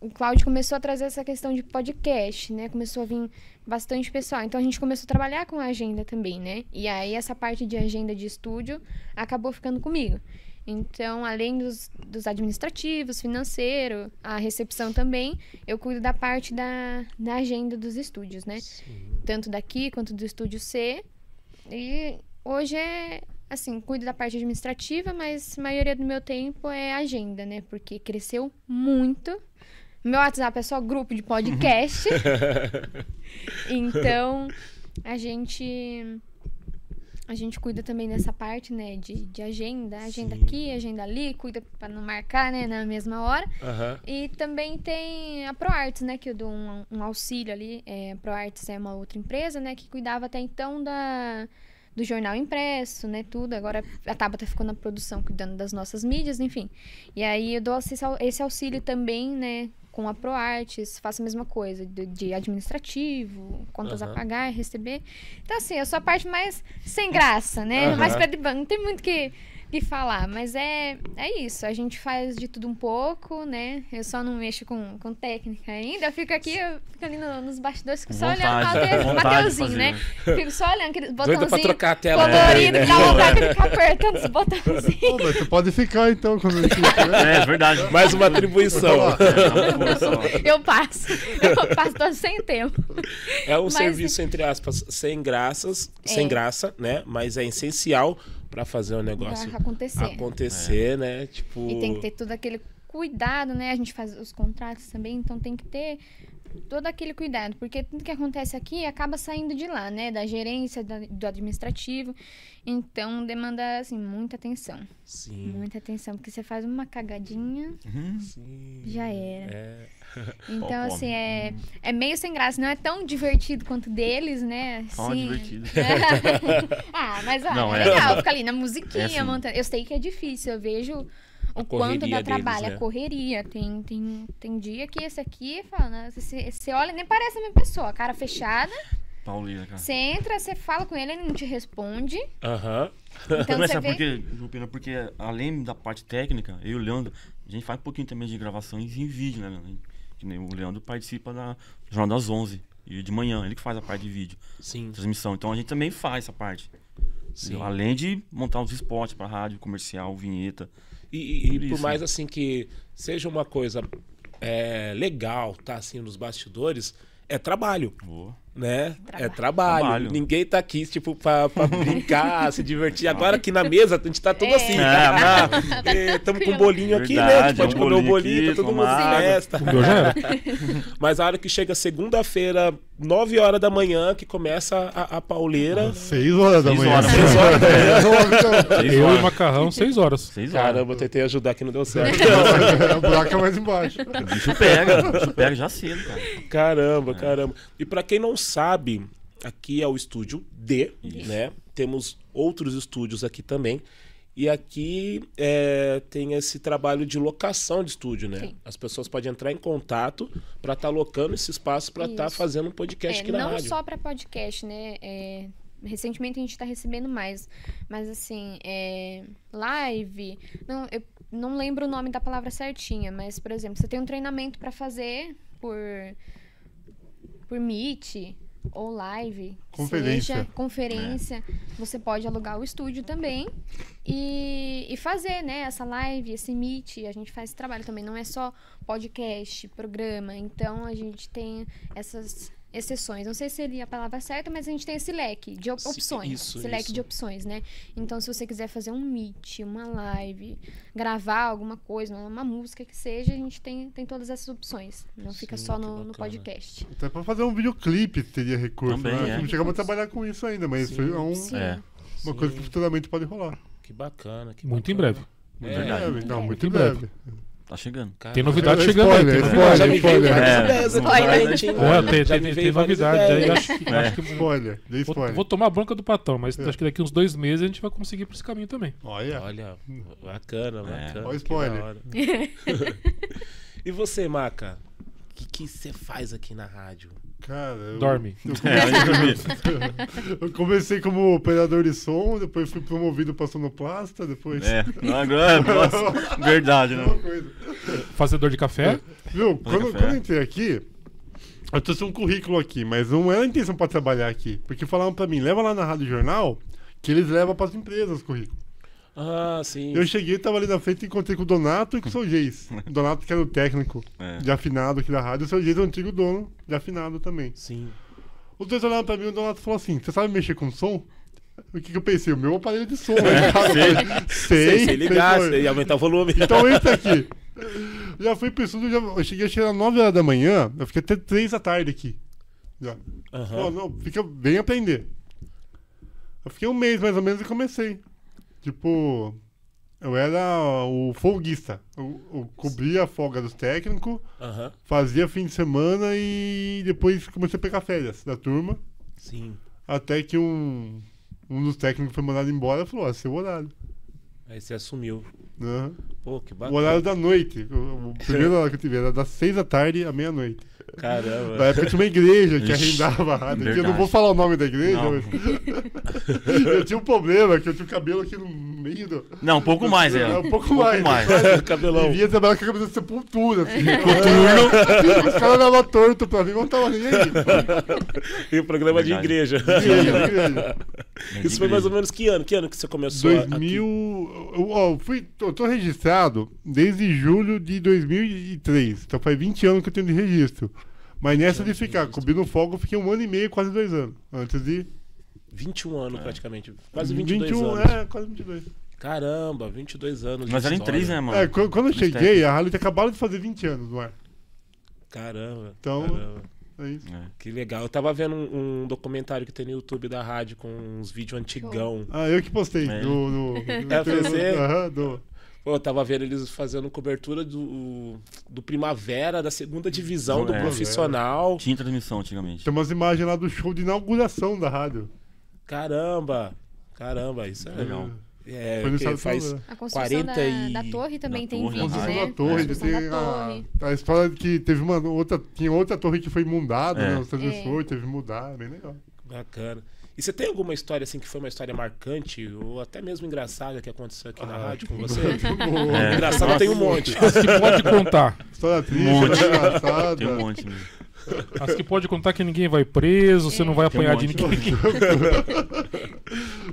O Cláudio começou a trazer essa questão de podcast, né? Começou a vir bastante pessoal. Então a gente começou a trabalhar com a agenda também, né? E aí essa parte de agenda de estúdio acabou ficando comigo. Então, além dos, dos administrativos, financeiro, a recepção também, eu cuido da parte da, da agenda dos estúdios, né? Tanto daqui quanto do estúdio C. E hoje é assim, cuido da parte administrativa, mas a maioria do meu tempo é agenda, né? Porque cresceu muito. Meu WhatsApp é só grupo de podcast. então, a gente a gente cuida também dessa parte, né, de, de agenda, agenda Sim. aqui, agenda ali, cuida para não marcar, né, na mesma hora. Aham. E também tem a ProArts, né? Que eu dou um, um auxílio ali. É, a ProArts é uma outra empresa, né? Que cuidava até então da, do jornal impresso, né? Tudo. Agora a Tabata ficou na produção, cuidando das nossas mídias, enfim. E aí eu dou esse, esse auxílio também, né? Com a ProArts, faço a mesma coisa, de, de administrativo, contas Aham. a pagar, receber. Então, assim, eu sou a parte mais sem graça, né? Aham. Mais banco. Não tem muito que, que falar, mas é, é isso. A gente faz de tudo um pouco, né? Eu só não mexo com, com técnica ainda. Eu fico aqui, eu fico ali no- nos bastidores, fico só olhando o vontade, vontade de Mateuzinho, né? né? Fico só olhando aquele Doida pra botãozinho trocar a tela também, colorido, né? que dá vontade de ficar apertando os botãozinhos. Pô, mas você pode ficar então quando a gente tiver. É verdade. Mais uma atribuição. É, uma ó. Eu passo. Eu passo todo sem tempo. É um Mas- serviço, entre aspas, sem graças, sem É. graça, né? Mas é essencial pra fazer o negócio Pra acontecer. acontecer, né? Tipo. E tem que ter todo aquele cuidado, né? A gente faz os contratos também, então tem que ter todo aquele cuidado, porque tudo que acontece aqui acaba saindo de lá, né? Da gerência, da- do administrativo. Então demanda, assim, muita atenção. Sim. Muita atenção, porque você faz uma cagadinha, Uhum. Sim. já era. É. Então, Pau assim, é, é meio sem graça. Não é tão divertido quanto deles, né? Ó, Assim, divertido. ah, mas ah, Não, é, é. legal. Ficar ali na musiquinha, É assim. montando. Eu sei que é difícil, eu vejo o quanto dá deles, trabalho, né? a correria. Tem, tem, tem dia que esse aqui, fala, né, você, você olha, nem parece a mesma pessoa, cara fechada. Pauleira, cara. Você entra, você fala com ele, ele não te responde. Aham. Então Mas sabe vê. por quê? Porque além da parte técnica, eu e o Leandro, a gente faz um pouquinho também de gravações em vídeo, né, Leandro? Que nem o Leandro participa da Jornal das 11. E de manhã, ele que faz a parte de vídeo, Sim, transmissão. Então a gente também faz essa parte. sim. Além de montar os spots pra rádio, comercial, vinheta. E, e- por mais assim que seja uma coisa é, legal, tá assim nos bastidores, é trabalho. Boa. né? Trabalho. É trabalho. Trabalho. Ninguém tá aqui, tipo, pra, pra brincar, se divertir. Agora aqui na mesa, a gente tá tudo É. assim. É, Estamos com um bolinho aqui, né? A Verdade, gente pode um comer um bolinho aqui, tá todo mundo em festa. O. Mas a hora que chega segunda-feira, 9 horas da manhã, que começa a, a pauleira. 6 horas da Seis manhã. horas. Seis horas da manhã. Seis Eu e macarrão, seis horas. Seis horas. Caramba, eu tentei ajudar que não deu certo. o buraco é mais embaixo. O bicho pega, o bicho pega já cedo, cara. Caramba, caramba. E pra quem não sabe, aqui é o estúdio D, né? Temos outros estúdios aqui também. E aqui é, tem esse trabalho de locação de estúdio, né? Sim. As pessoas podem entrar em contato para estar locando esse espaço para estar Isso. fazendo um podcast É, aqui na não rádio. só para podcast, né? É, recentemente a gente está recebendo mais, mas assim, é, live. Não, eu não lembro o nome da palavra certinha, mas por exemplo, você tem um treinamento para fazer por por Meet ou live, Conferência. seja conferência, você pode alugar o estúdio também e, e fazer, né, essa live, esse meet, a gente faz esse trabalho também, não é só podcast, programa, então a gente tem essas exceções, não sei se seria a palavra certa, mas a gente tem esse leque de op- Sim, opções, isso, esse leque isso. de opções, né, então se você quiser fazer um meet, uma live, gravar alguma coisa, uma música que seja, a gente tem, tem todas essas opções, não fica Sim, só que no, no podcast. Até pra fazer um videoclipe teria recurso, Também, né? é. Não chegamos a trabalhar com isso ainda, mas isso é um- Sim. É. uma coisa que futuramente pode rolar. Que bacana. Que Muito em bacana. breve. É, Verdade. Não, muito em Em breve. breve. Tá chegando. cara. Tem novidade É chegando aí. spoiler, Tem é novidade. Já me veio várias É, ideias? É, tem, tem, tem, novidade aí. Acho que, É. acho que Spoiler, dei vou, spoiler. vou tomar a bronca do patão, mas acho que daqui uns dois meses a gente vai conseguir por esse caminho também. Olha, Olha, bacana, É. bacana. Olha o spoiler. e você, Maca? O que você faz aqui na rádio? Cara. Eu, Dorme. eu comecei como operador de som, depois fui promovido pra sonoplasta, depois. É, agora, nossa, verdade, né? Fazedor de café. Viu, quando, café. quando eu entrei aqui, eu trouxe um currículo aqui, mas não era a intenção pra trabalhar aqui. Porque falaram pra mim, leva lá na Rádio Jornal, que eles levam pras empresas o currículo. Ah, sim. Eu cheguei, tava ali na frente, encontrei com o Donato e com o seu Geis. O Donato que era o técnico É. de afinado aqui da rádio, o seu Geis é o antigo dono de afinado também. Sim. Os dois olharam pra mim e o Donato falou assim: Você sabe mexer com som? O que, que eu pensei? O meu aparelho de som, né? Sei, Sei, se ligar, sei, ia aumentar o volume. Então entra aqui. Já fui pro estúdio, já, eu cheguei a chegar às 9 horas da manhã, eu fiquei até 3 da tarde aqui. Já. Pô, não, fica, vem aprender. Eu fiquei um mês mais ou menos e comecei. Tipo, eu era o folguista. Eu, eu cobria a folga dos técnicos, Aham. fazia fim de semana e depois comecei a pegar férias da turma. Sim. Até que um, um dos técnicos foi mandado embora e falou: Ó, seu horário. Aí você assumiu. Aham. Pô, que O bacana. horário da noite. O, o primeiro horário que eu tive era das 6 da tarde à meia-noite. Na Caramba. época tinha uma igreja que arrendava a rádio. Eu não vou falar o nome da igreja, Não. mas. eu tinha um problema, que eu tinha o cabelo aqui no meio do. Não, um pouco mais, é. É, um pouco mais. Cabelão. Eu via trabalhar com a camisa de sepultura, assim. Coturno. Os caras davam torto pra mim, não tava nem aí. E o programa de igreja. Igreja, igreja. Isso foi mais ou menos que ano? Que ano que você começou aqui? 2000. Eu, eu fui, tô, tô registrado desde julho de 2003. Então faz 20 anos que eu tenho de registro. Mas nessa de ficar cobrindo fogo, eu fiquei um ano e meio, quase dois anos. Antes de. 21 anos praticamente. Quase 22 21, anos. É, quase 22. Caramba, 22 anos Mas era em história. três, né, mano? É, quando, quando eu cheguei, a Harley acabaram de fazer 20 anos no ar. Caramba. Então- caramba. É isso. É. Que legal. Eu tava vendo um, um documentário que tem no YouTube da rádio com uns vídeos antigão. Ah, eu que postei. É. No, no, no- É, você? Aham, do- Pô, eu tava vendo eles fazendo cobertura do, do Primavera, da segunda divisão do É. profissional. Tinha transmissão antigamente. Tem umas imagens lá do show de inauguração da rádio. Caramba. Caramba, isso é Legal. É, Foi no estado faz. A construção 40 da, e- da torre também da tem torre, vídeo, a Construção né? da torre, construção tem a, a história que teve uma outra, tinha outra torre que foi inundada, É. né? Os transmissores, teve que mudar, bem legal. Bacana. E você tem alguma história assim que foi uma história marcante ou até mesmo engraçada que aconteceu aqui na Ah, rádio com você? Boa. É. Engraçada tem um monte. As que pode contar. História triste, monte. engraçada. Tem um monte mesmo. As que pode contar que ninguém vai preso, você não vai Tem um apanhar de monte. ninguém.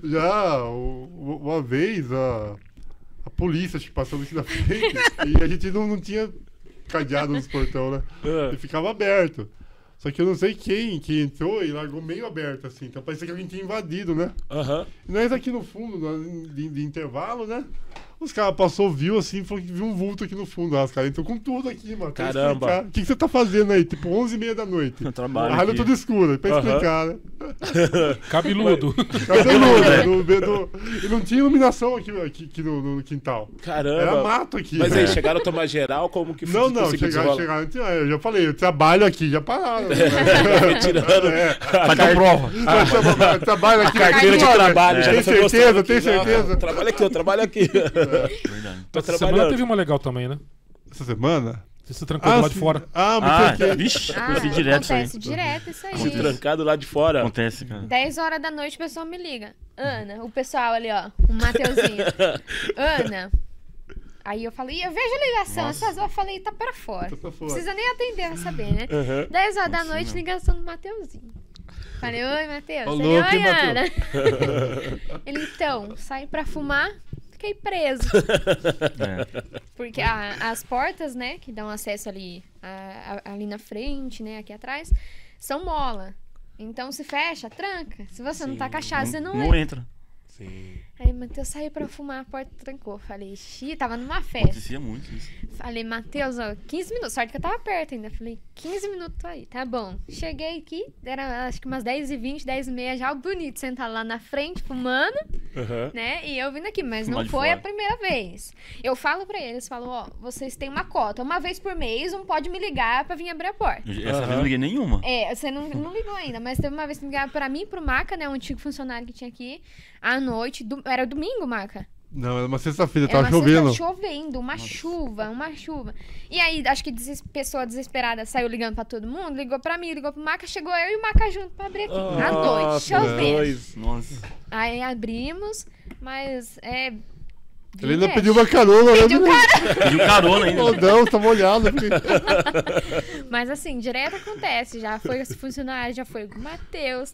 Já, uma vez, a, a polícia acho que passou aqui na frente e a gente não, não tinha cadeado nos portão, né? Ah. E ficava aberto. Só que eu não sei quem que entrou e largou meio aberto, assim. Então parecia que alguém tinha invadido, né? Aham. E nós aqui no fundo, de, de intervalo, né? Os caras passou, viu assim, falou que viu um vulto aqui no fundo. Ah, os caras entrou com tudo aqui, mano. pra Caramba. explicar. O que, que você tá fazendo aí? Tipo, 11h30 da noite. Eu trabalho A rádio aqui. toda escura, pra explicar, né? Cabeludo. Cabeludo, no, no, e não tinha iluminação aqui, aqui, aqui no, no quintal. Era Caramba. mato aqui. Mas aí, É. chegaram a tomar geral? Como que Não, não, chegaram, chegaram. Eu já falei, eu trabalho aqui, já pararam. né? Tirando É. Mas deu prova. Eu trabalho aqui. carteira de trabalho. já Tem certeza, tem não. certeza. Trabalha aqui, eu trabalho aqui. Verdade. Tô Essa semana trabalhando. teve uma legal também, né? Essa semana? Você se trancou do lado de sim. fora. Ah, Ah, tranquei. vixe, Ah, acontece direto isso aí. acontece direto isso aí. Se trancado lá de fora. Acontece, cara. 10 horas da noite o pessoal me liga. Ana, o pessoal ali, ó. O Mateuzinho. Ana. Aí eu falei, eu vejo a ligação. Nossa. Essas horas eu falei, tá pra fora. Tá pra fora. Precisa nem atender pra saber, né? Aham. 10 horas da noite, mesmo. ligação do Mateuzinho. Falei, oi, Matheus. Ô, Ele, louco, oi, hein, Mateus?" Ana. Ele, então, saí pra fumar, fiquei preso. É. Porque a- as portas, né, que dão acesso ali, a- a- ali na frente, né, aqui atrás, são mola. Então, se fecha, tranca. Se você não tá Sim, com a chave, você não, não entra. entra. Sim. Aí, Matheus saiu pra fumar, a porta trancou. Falei, xi, tava numa festa. Acontecia muito isso. Falei, Matheus, ó, 15 minutos. Sorte que eu tava perto ainda. Falei, 15 minutos tô aí, tá bom. Cheguei aqui, era acho que umas 10h20, 10h30, já o bonito sentado lá na frente, fumando, Aham. né? E eu vindo aqui, mas Lá não foi fora. a primeira vez. Eu falo pra eles, falo, ó, vocês têm uma cota. Uma vez por mês, um pode me ligar pra vir abrir a porta. Essa Aham. vez eu não liguei nenhuma. É, você não, não ligou ainda, mas teve uma vez que me ligaram pra mim e pro Maca, né? Um antigo funcionário que tinha aqui, à noite. do- era domingo, Maca? Não, era uma sexta-feira, tava uma chovendo. sexta- chovendo, uma chuva, uma chuva. E aí, acho que deses pessoa desesperada saiu ligando pra todo mundo, ligou pra mim, ligou pro Maca, chegou eu e o Maca junto pra abrir aqui. à noite, Nossa, chovendo. dois. Nossa. Aí abrimos, mas é. Ele ainda pediu uma carona, Pediu né? Pediu carona ainda. Não, tá molhado. Mas assim, direto acontece. Já foi esse funcionário, já foi o Matheus,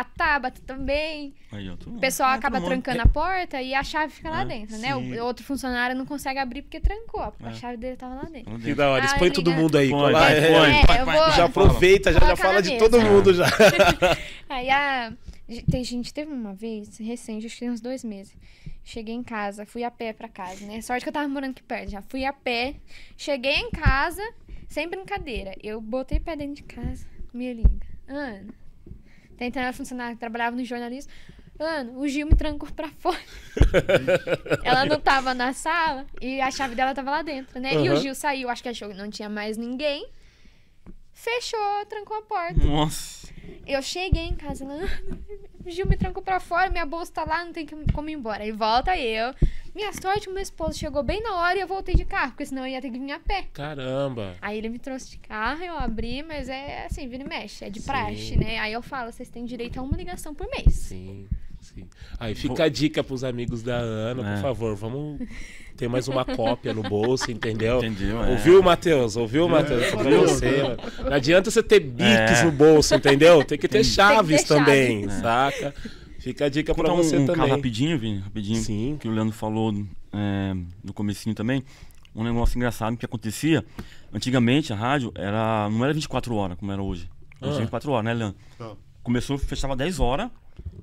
a Tabata também. Aí, O pessoal é, acaba trancando a porta e a chave fica lá É, dentro, né? sim. O outro funcionário não consegue abrir porque trancou. A É. chave dele tava lá dentro. Que da hora. Ah, Expõe liga. todo mundo aí. Põe, põe. Vou- vai, Já aproveita, já, já fala de mesa. todo mundo já. Aí a. Tem, gente, teve uma vez, recente, acho que tem uns dois meses. Cheguei em casa, fui a pé pra casa, né? Sorte que eu tava morando aqui perto já. Fui a pé, cheguei em casa, sem brincadeira. Eu botei pé dentro de casa, me liga. Ana, tentando ela funcionar, trabalhava no jornalismo. Ana, o Gil me trancou pra fora. ela não tava na sala e a chave dela tava lá dentro, né? E o. Gil saiu, acho que achou que não tinha mais ninguém. Fechou, trancou a porta. Nossa. Eu cheguei em casa, ela, "Ah, Gil me trancou pra fora, minha bolsa tá lá, não tem que- como ir embora. Aí volta eu. Minha sorte, meu esposo chegou bem na hora e eu voltei de carro, porque senão eu ia ter que vir a pé. Caramba. Aí ele me trouxe de carro, eu abri, mas é assim, vira e mexe, é de Sim. praxe, né? Aí eu falo, vocês têm direito a uma ligação por mês. Sim, sim. Aí fica a dica pros amigos da Ana, por É. favor, vamos ter mais uma cópia no bolso, entendeu? Entendeu? É. Ouviu, Matheus? Ouviu, Matheus? É pra ouviu. você. mano. Não adianta você ter biques É. no bolso, entendeu? Tem que ter chaves ter também, chaves. saca? Fica a dica um, você um caso também. rapidinho, Vini, rapidinho. Sim. Que o Leandro falou é, no comecinho também. Um negócio engraçado que acontecia. Antigamente a rádio era, não era 24 horas como era hoje. Hoje Ah. é 24 horas, né, Leandro? Não. Começou, fechava 10 horas,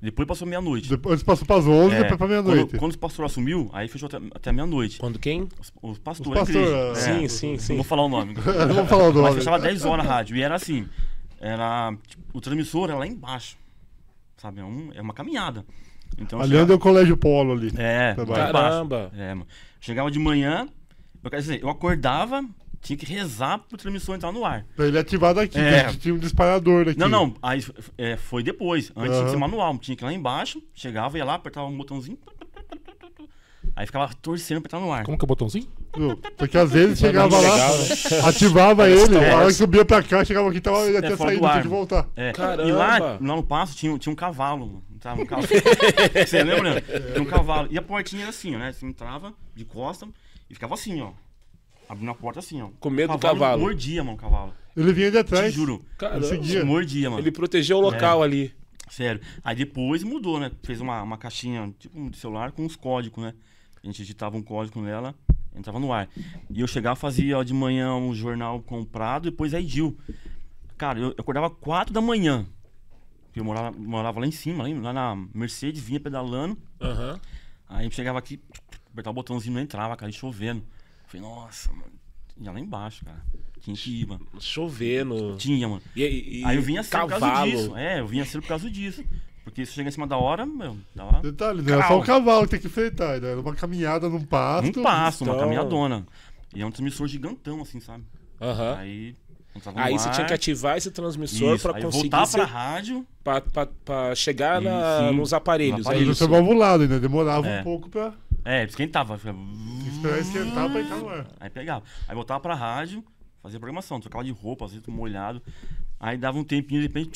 depois passou meia-noite. Depois passou pras 11 É, depois pra meia-noite. Quando, quando os pastores assumiu, aí fechou até, até meia-noite. Quando quem? Os, os pastores. Os pastores, É, Sim, sim, Não sim. vou falar o nome. Não vou falar o Mas nome. fechava 10 horas a rádio. E era assim, era. tipo, o transmissor era lá embaixo. Sabe? É, um- é uma caminhada. Então, Ali onde é o colégio Polo ali. É. Caramba. É, mano. Chegava de manhã, eu quero dizer, eu acordava, tinha que rezar pro transmissor entrar no ar. Pra ele ativar daqui, É. que a gente tinha um disparador daqui. Não, não, aí é, foi depois. Antes tinha que ser manual, tinha que ir lá embaixo, chegava, ia lá, apertava um botãozinho, Aí ficava torcendo pra entrar no ar. Como que é o botãozinho? Porque às vezes chegava lá, ativava ele, É. a hora que subia pra cá, chegava aqui, tava, ele É, tinha fora do saído, tinha que voltar. É. Caramba! E lá, lá no passo tinha, tinha um cavalo, mano. Tava um cavalo. Você lembra? Tinha um cavalo. E a portinha era assim, né? Você entrava de costa e ficava assim, ó. Abrindo a porta assim, ó. Com medo do cavalo. Mordia, mano, o cavalo. Ele vinha de Te atrás. juro. Caramba. seguia. Mordia, mano. Ele protegeu o local ali. Sério. Aí depois mudou, né? Fez uma, uma caixinha, tipo um de celular, com uns códigos, né? A gente digitava um código nela, entrava no ar. E eu chegava, fazia ó, de manhã um jornal comprado, depois a Edil. Cara, eu, eu acordava 4 da manhã. Eu morava, morava lá em cima, lá, na Mercedes, vinha pedalando. Aham. Aí eu chegava aqui, apertava o botãozinho, não entrava, cara, e chovendo. Falei, nossa, mano. Já lá embaixo, cara. Tinha que ir, mano. Chovendo. Tinha, mano. E, e- Aí eu vinha cedo por causa disso. É, eu vinha cedo por causa disso. Porque se chegar em cima da hora, meu, tava Detalhe, não era só o cavalo que tem que enfrentar, né? era uma caminhada num pasto. um passo, uma então- caminhadona. E é um transmissor gigantão, assim, sabe? Aham. Aí. entrava no Aí você tinha que ativar esse transmissor isso, pra aí conseguir voltar se- pra rádio. pra, pra- pra chegar na- nos aparelhos. Nos É Ele não isso. foi valvulado ainda, demorava É. um pouco pra É, esquentava. ficava- esperar esquentar pra entrar no ar. Aí pegava. Aí voltava pra rádio, fazia programação, trocava de roupa, às vezes tudo molhado. Aí dava um tempinho, de repente.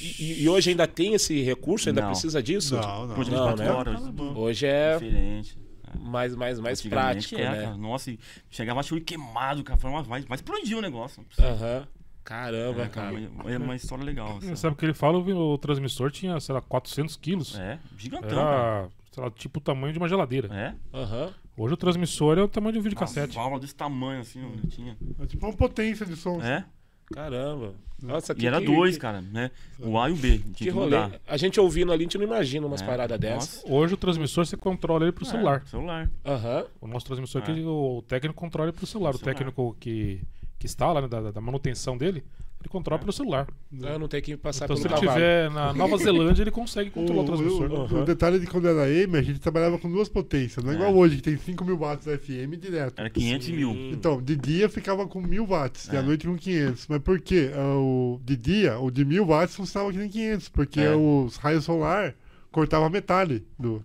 E, e- hoje ainda tem esse recurso? Ainda Não. precisa disso? Não, não. Pô, de Não, 24 né? horas. Hoje é Diferente. mais, mais, mais prático, era, né? cara. Nossa, e chegava achei queimado, cara. Mas vai, vai explodir o negócio. Aham. Caramba, É, cara. é uma história legal. assim. Sabe o que ele fala? O, o transmissor tinha, sei lá, 400 quilos. É, gigantão, cara. Sei lá, tipo o tamanho de uma geladeira. É? Aham. Hoje o transmissor é o tamanho de um Uma videocassete. válvula desse tamanho, assim, onde tinha. É tipo uma potência de som. É? Caramba. Nossa, que, E era que- dois, que- cara, né? O A e o B. Tinha Que que, rolê. mudar. A gente ouvindo ali, a gente não imagina umas É. paradas dessas. Hoje o transmissor você controla ele pro celular. É, celular. Aham. O nosso transmissor É. que o técnico controla ele pro celular. O Celular. técnico que, que instala, né, da, da manutenção dele, ele controla pelo celular. Eu não tenho que passar Então pelo se ele estiver na Nova Zelândia, ele consegue O, controlar o transmissor. o- o Aham. detalhe de quando era M, a gente trabalhava com duas potências. Não é, É. igual hoje, que tem 5 mil watts FM direto. Era 500 mil. Então, de dia ficava com 1000 watts, e à É. noite com 500. Mas por quê? Ah, O, de dia, o de 1000 watts funcionava que nem 500, porque É. os raios solar cortavam a metade do...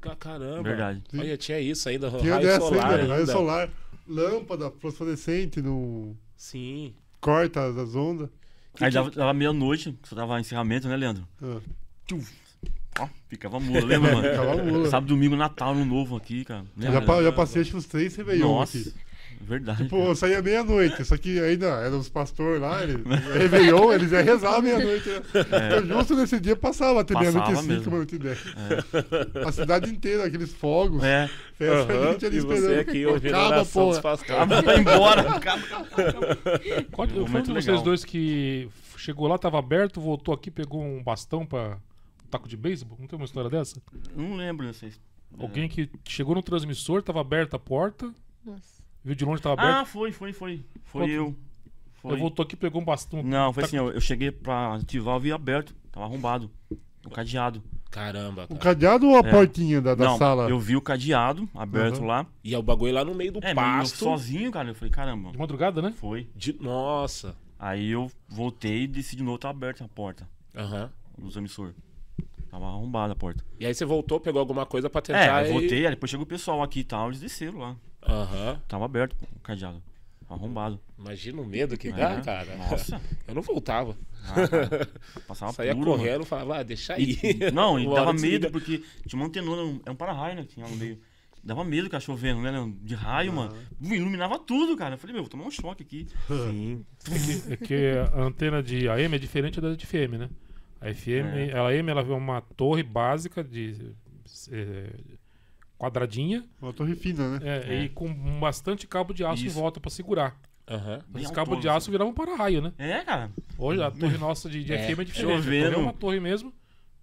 Ca- Caramba. Verdade. Olha, tinha isso ainda. Tinha raio dessa solar ainda, ainda. raio solar, lâmpada fluorescente, no... Sim. corta as, as ondas. Aí dava, dava meia-noite, só dava encerramento, né, Leandro? Ah. Ó, ficava mula, lembra, mano? Ficava mula. Sábado, domingo, Natal, no novo aqui, cara. já, Lembra? pa- já passei acho que uns três Réveillon Nossa, aqui. Verdade. Pô, eu saía meia-noite, só que ainda eram os pastores lá, eles, Réveillon, eles iam rezar meia-noite. Né? Então, justo nesse dia passava até meia-noite e cinco, meia-noite e dez. A cidade inteira, aqueles fogos, É, festa, a Aham. gente ali E você esperando. aqui ouvindo Acaba, porra. pastores. vai embora. Acaba, Qual, foi um momento de vocês legal. dois que chegou lá, tava aberto, voltou aqui, pegou um bastão pra um taco de beisebol? Não tem uma história dessa? Não lembro dessas. Alguém que chegou no transmissor, tava aberta a porta, Nossa. Viu de longe, tava Ah, aberto. foi, foi, foi. Foi Quanto? eu. Foi. Aí voltou aqui, pegou um bastão. Não, foi Tá- assim, eu, eu cheguei pra ativar, eu vi aberto. Tava arrombado. O cadeado. Caramba, O cara. cadeado ou a É. portinha da, da Não, sala? eu vi o cadeado aberto Uhum. lá. E é o bagulho lá no meio do É, eu pasto. sozinho, cara. Eu falei, caramba. De madrugada, né? Foi. De- Nossa. Aí eu voltei e desci de novo, tá aberta a porta Aham. dos emissor. Tava arrombada a porta. E aí você voltou, pegou alguma coisa pra É, tentar eu e- voltei, aí depois chegou o pessoal aqui e tal, eles desceram lá. Aham. Tava aberto o cadeado. Arrombado. Imagina o medo que É, dá, cara. Nossa. Eu não voltava. Ah, cara, passava Saía puro, mano. correndo e falava, ah, deixa aí. E- não, e Uma dava hora desliga. medo porque tinha uma antenona, um- é um para-raio, né? que Tinha lá no meio. Dava medo ficar chovendo, né? Leandro? De raio, mano. Iluminava tudo, cara. Eu falei, meu, vou tomar um choque aqui. Sim. É que a antena de AM é diferente da de FM, né? A FM, É. ela AM, ela é uma torre básica de é, quadradinha Uma torre fina, né? é, É. e com bastante cabo de aço em Isso. volta pra segurar. Aham. Bem Os cabos de aço viravam para-raio, né? É, cara. Hoje a torre nossa de, de É, FM é chovendo. é uma torre mesmo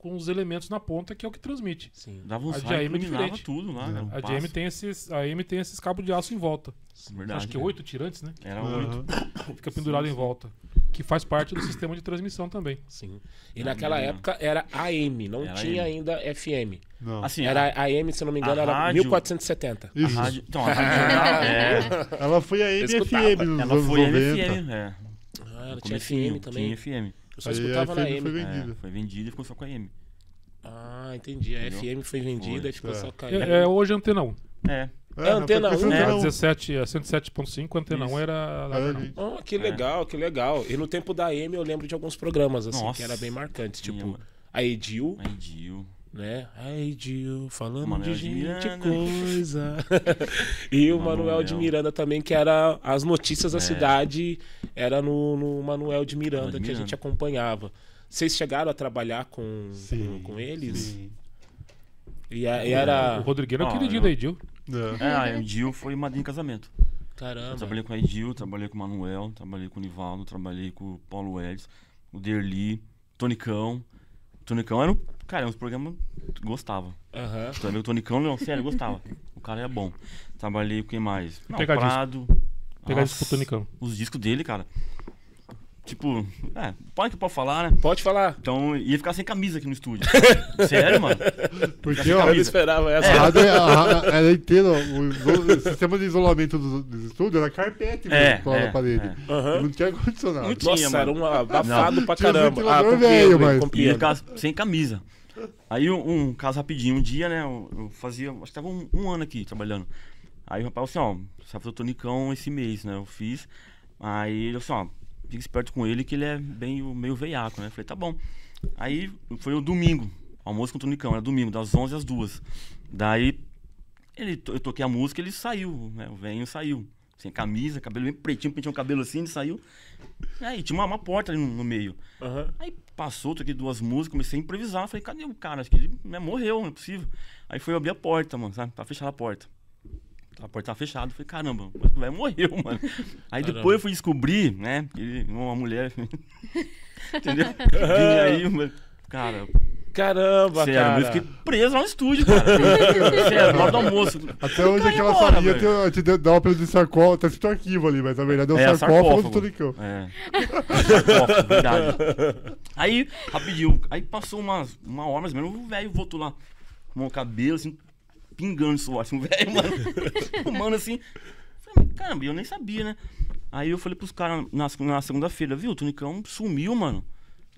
com os elementos na ponta que é o que transmite. Sim. Dava uns A AM é diferente. tudo lá. Um A. AM tem esses, a AM tem esses cabos de aço em volta. Verdade, Acho que cara. oito tirantes, né? Era oito. Fica pendurado em volta. Que faz parte do sistema de transmissão também. Sim. E Não, naquela não. época era AM, não Era tinha AM. ainda FM. Não. Assim, Era a, AM, se não me engano, a era rádio- 1470. a Isso. rádio. Então, a rádio. é, Ela foi a. MFM nos ela foi 90. MFM, é. Ah, No tinha FM também. Tinha FM. Eu só Aí a escutava na FM AM. foi É, vendida. foi vendida e ficou só com a AM. Ah, Ah, entendi. A Entendeu? FM foi vendida Foi. e ficou É. só caindo. É, é hoje a Antena 1. É. É, antena porque um, você né? A não- 17, a 107.5, a Antena 1 era a Era Antena 1. ali. Oh, que legal, que legal. E no tempo da AM eu lembro de alguns programas, assim, Nossa. que era bem marcantes. Tipo, a Edil, Aí, Dio. Né? A Edil, falando Manuel de de gente, coisa. e o Manuel. de Manuel. Miranda também, que era as notícias da É. cidade, era no, no Manuel de Miranda, Manuel de que a gente acompanhava. Vocês chegaram a trabalhar com, Sim, com, com eles? sim. E, a- e era. O Rodrigueiro é o queridinho eu- da Edil. É. É, a Edil foi madrinha de casamento. Eu Caramba. trabalhei com a Edil, trabalhei com o Manuel, trabalhei com o Nivaldo, trabalhei com o Paulo Edson, o Derli, Tonicão. Tonicão era um. Cara, uns programas gostava. Aham. Trabalhei com o Tonicão, não, sério, gostava. O cara é bom. Trabalhei com quem mais? Não, Pegar. Prado. Pegar disco pro Tonicão. Os discos dele, cara. Tipo, é, pode que pode falar, né? Pode falar. Então ia ficar sem camisa aqui no estúdio. Sério, mano? Porque, Eu ó, não esperava essa. a rádio é- a ra- era inteira, o, sistema de isolamento dos, dos estúdios era carpete mesmo, É, colado é, na parede. é. Aham. Não tinha ar-condicionado. Não tinha, Nossa, era mano. um abafado pra Tinha caramba. ventilador compreendo, velho, mas- Ia ficar sem camisa. Aí um, um caso rapidinho, um dia, né? Eu, eu fazia, acho que tava um, um ano aqui trabalhando. Aí o rapaz falou assim, ó, você vai fazer o tonicão esse mês, né? Eu fiz. Aí ele falou assim, ó, fica esperto com ele que ele é bem, meio veiaco, né? Falei, tá bom. Aí foi o domingo, almoço com o tonicão, era domingo, das 11 às 2. Daí ele, eu toquei a música ele saiu, né? O velho saiu. Sem camisa, cabelo bem pretinho, penteou o cabelo assim, ele saiu. Aí tinha uma, uma porta ali no, no meio. Aham. Aí passou, toquei duas músicas, comecei a improvisar. Falei, cadê o cara? Acho que ele né, morreu, não é possível. Aí foi abrir a porta, mano, sabe? Pra fechar a porta. A porta tava fechada. Falei, caramba, o velho morreu, mano. Aí Caramba. depois eu fui descobrir, né? Que uma mulher. entendeu? Vinha aí, mano. Cara, Caramba, sério, cara. eu fiquei preso lá no estúdio, cara. sério, na hora do almoço. Até hoje Cara, aquela embora, salinha velho. te deu- dá o apelido de sarcófago, tá escrito arquivo ali, mas na verdade é o É, sarcófago, do. Tonicão. É. sarcófago, verdade. Aí, rapidinho, aí passou umas, uma hora mais ou menos, o velho voltou lá com o cabelo, assim, pingando suor, assim, velho, mano, fumando assim. Falei, caramba, eu nem sabia, né? Aí eu falei pros caras na, na segunda-feira, viu, o Tonicão sumiu, mano.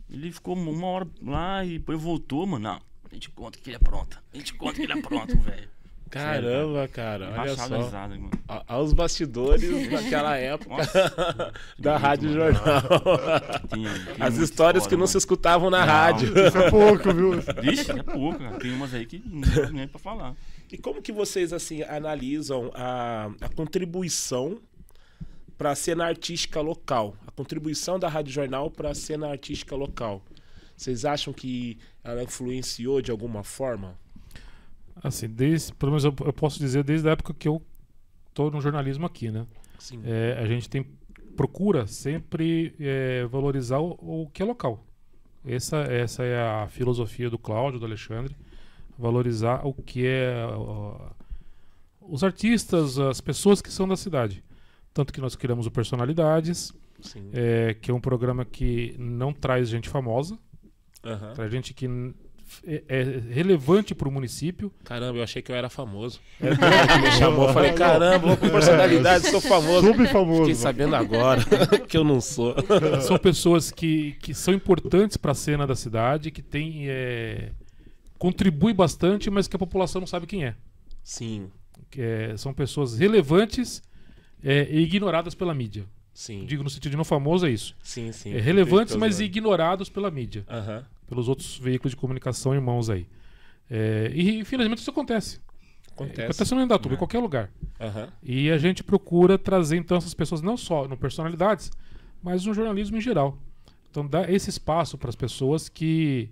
Ele ficou uma hora lá e depois voltou, mano. Não, a gente conta que ele é pronto. A gente conta que ele é pronto, velho. Caramba, cara. Olha só. risada, mano. A- Aos bastidores daquela época Nossa. da Muito, Rádio mano. Jornal. Tem- tem As histórias que não se escutavam na Não. rádio. Isso é pouco, viu? Vixe, é pouco, cara. Tem umas aí que não dá nem pra falar. E como que vocês assim analisam a, a contribuição para a cena artística local? A contribuição da Rádio Jornal para a cena artística local? Vocês acham que ela influenciou de alguma forma? Assim, desde, pelo menos eu, eu posso dizer desde a época que eu tô no jornalismo aqui, né? Sim. É, a gente tem procura sempre é, valorizar o, o que é local. Essa, essa é a filosofia do Cláudio, do Alexandre, valorizar o que é ó, os artistas, as pessoas que são da cidade. Tanto que nós criamos o Personalidades, Sim. é, que é um programa que não traz gente famosa, Aham. traz gente que é, é relevante para o município. Caramba, eu achei que eu era famoso. que me chamou, eu falei, caramba, vou com personalidade, sou famoso. Super famoso. Fiquei sabendo agora que eu não sou. São pessoas que, que são importantes para a cena da cidade, que tem é, contribui bastante, mas que a população não sabe quem é. Sim, Que é, são pessoas relevantes é, e ignoradas pela mídia. sim. Digo no sentido de não famoso é isso. Sim, sim. É, relevantes, mas ignorados pela mídia, Aham. pelos outros veículos de comunicação irmãos aí. É, e infelizmente isso acontece. Acontece. Acontece no Indatuba, É. em qualquer lugar. Aham. E a gente procura trazer então essas pessoas não só no personalidades, mas no jornalismo em geral. Então dá esse espaço para as pessoas que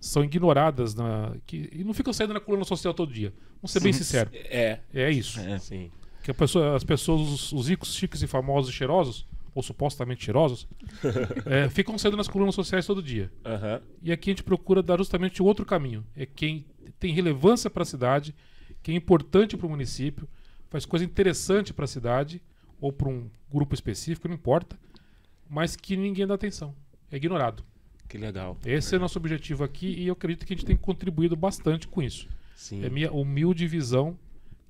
são ignoradas na, que, e não ficam saindo na coluna social todo dia. Vamos ser bem sinceros. É, É isso. É. sim. Que pessoa- as pessoas, os, os ricos, chiques e famosos e cheirosos, ou supostamente cheirosos, é, ficam saindo nas colunas sociais todo dia. Aham. E aqui a gente procura dar justamente o outro caminho. É quem tem relevância para a cidade, quem é importante para o município, faz coisa interessante para a cidade, ou para um grupo específico, não importa, mas que ninguém dá atenção. É ignorado. Que legal. Esse é o nosso objetivo aqui e eu acredito que a gente tem contribuído bastante com isso. Sim. É minha humilde visão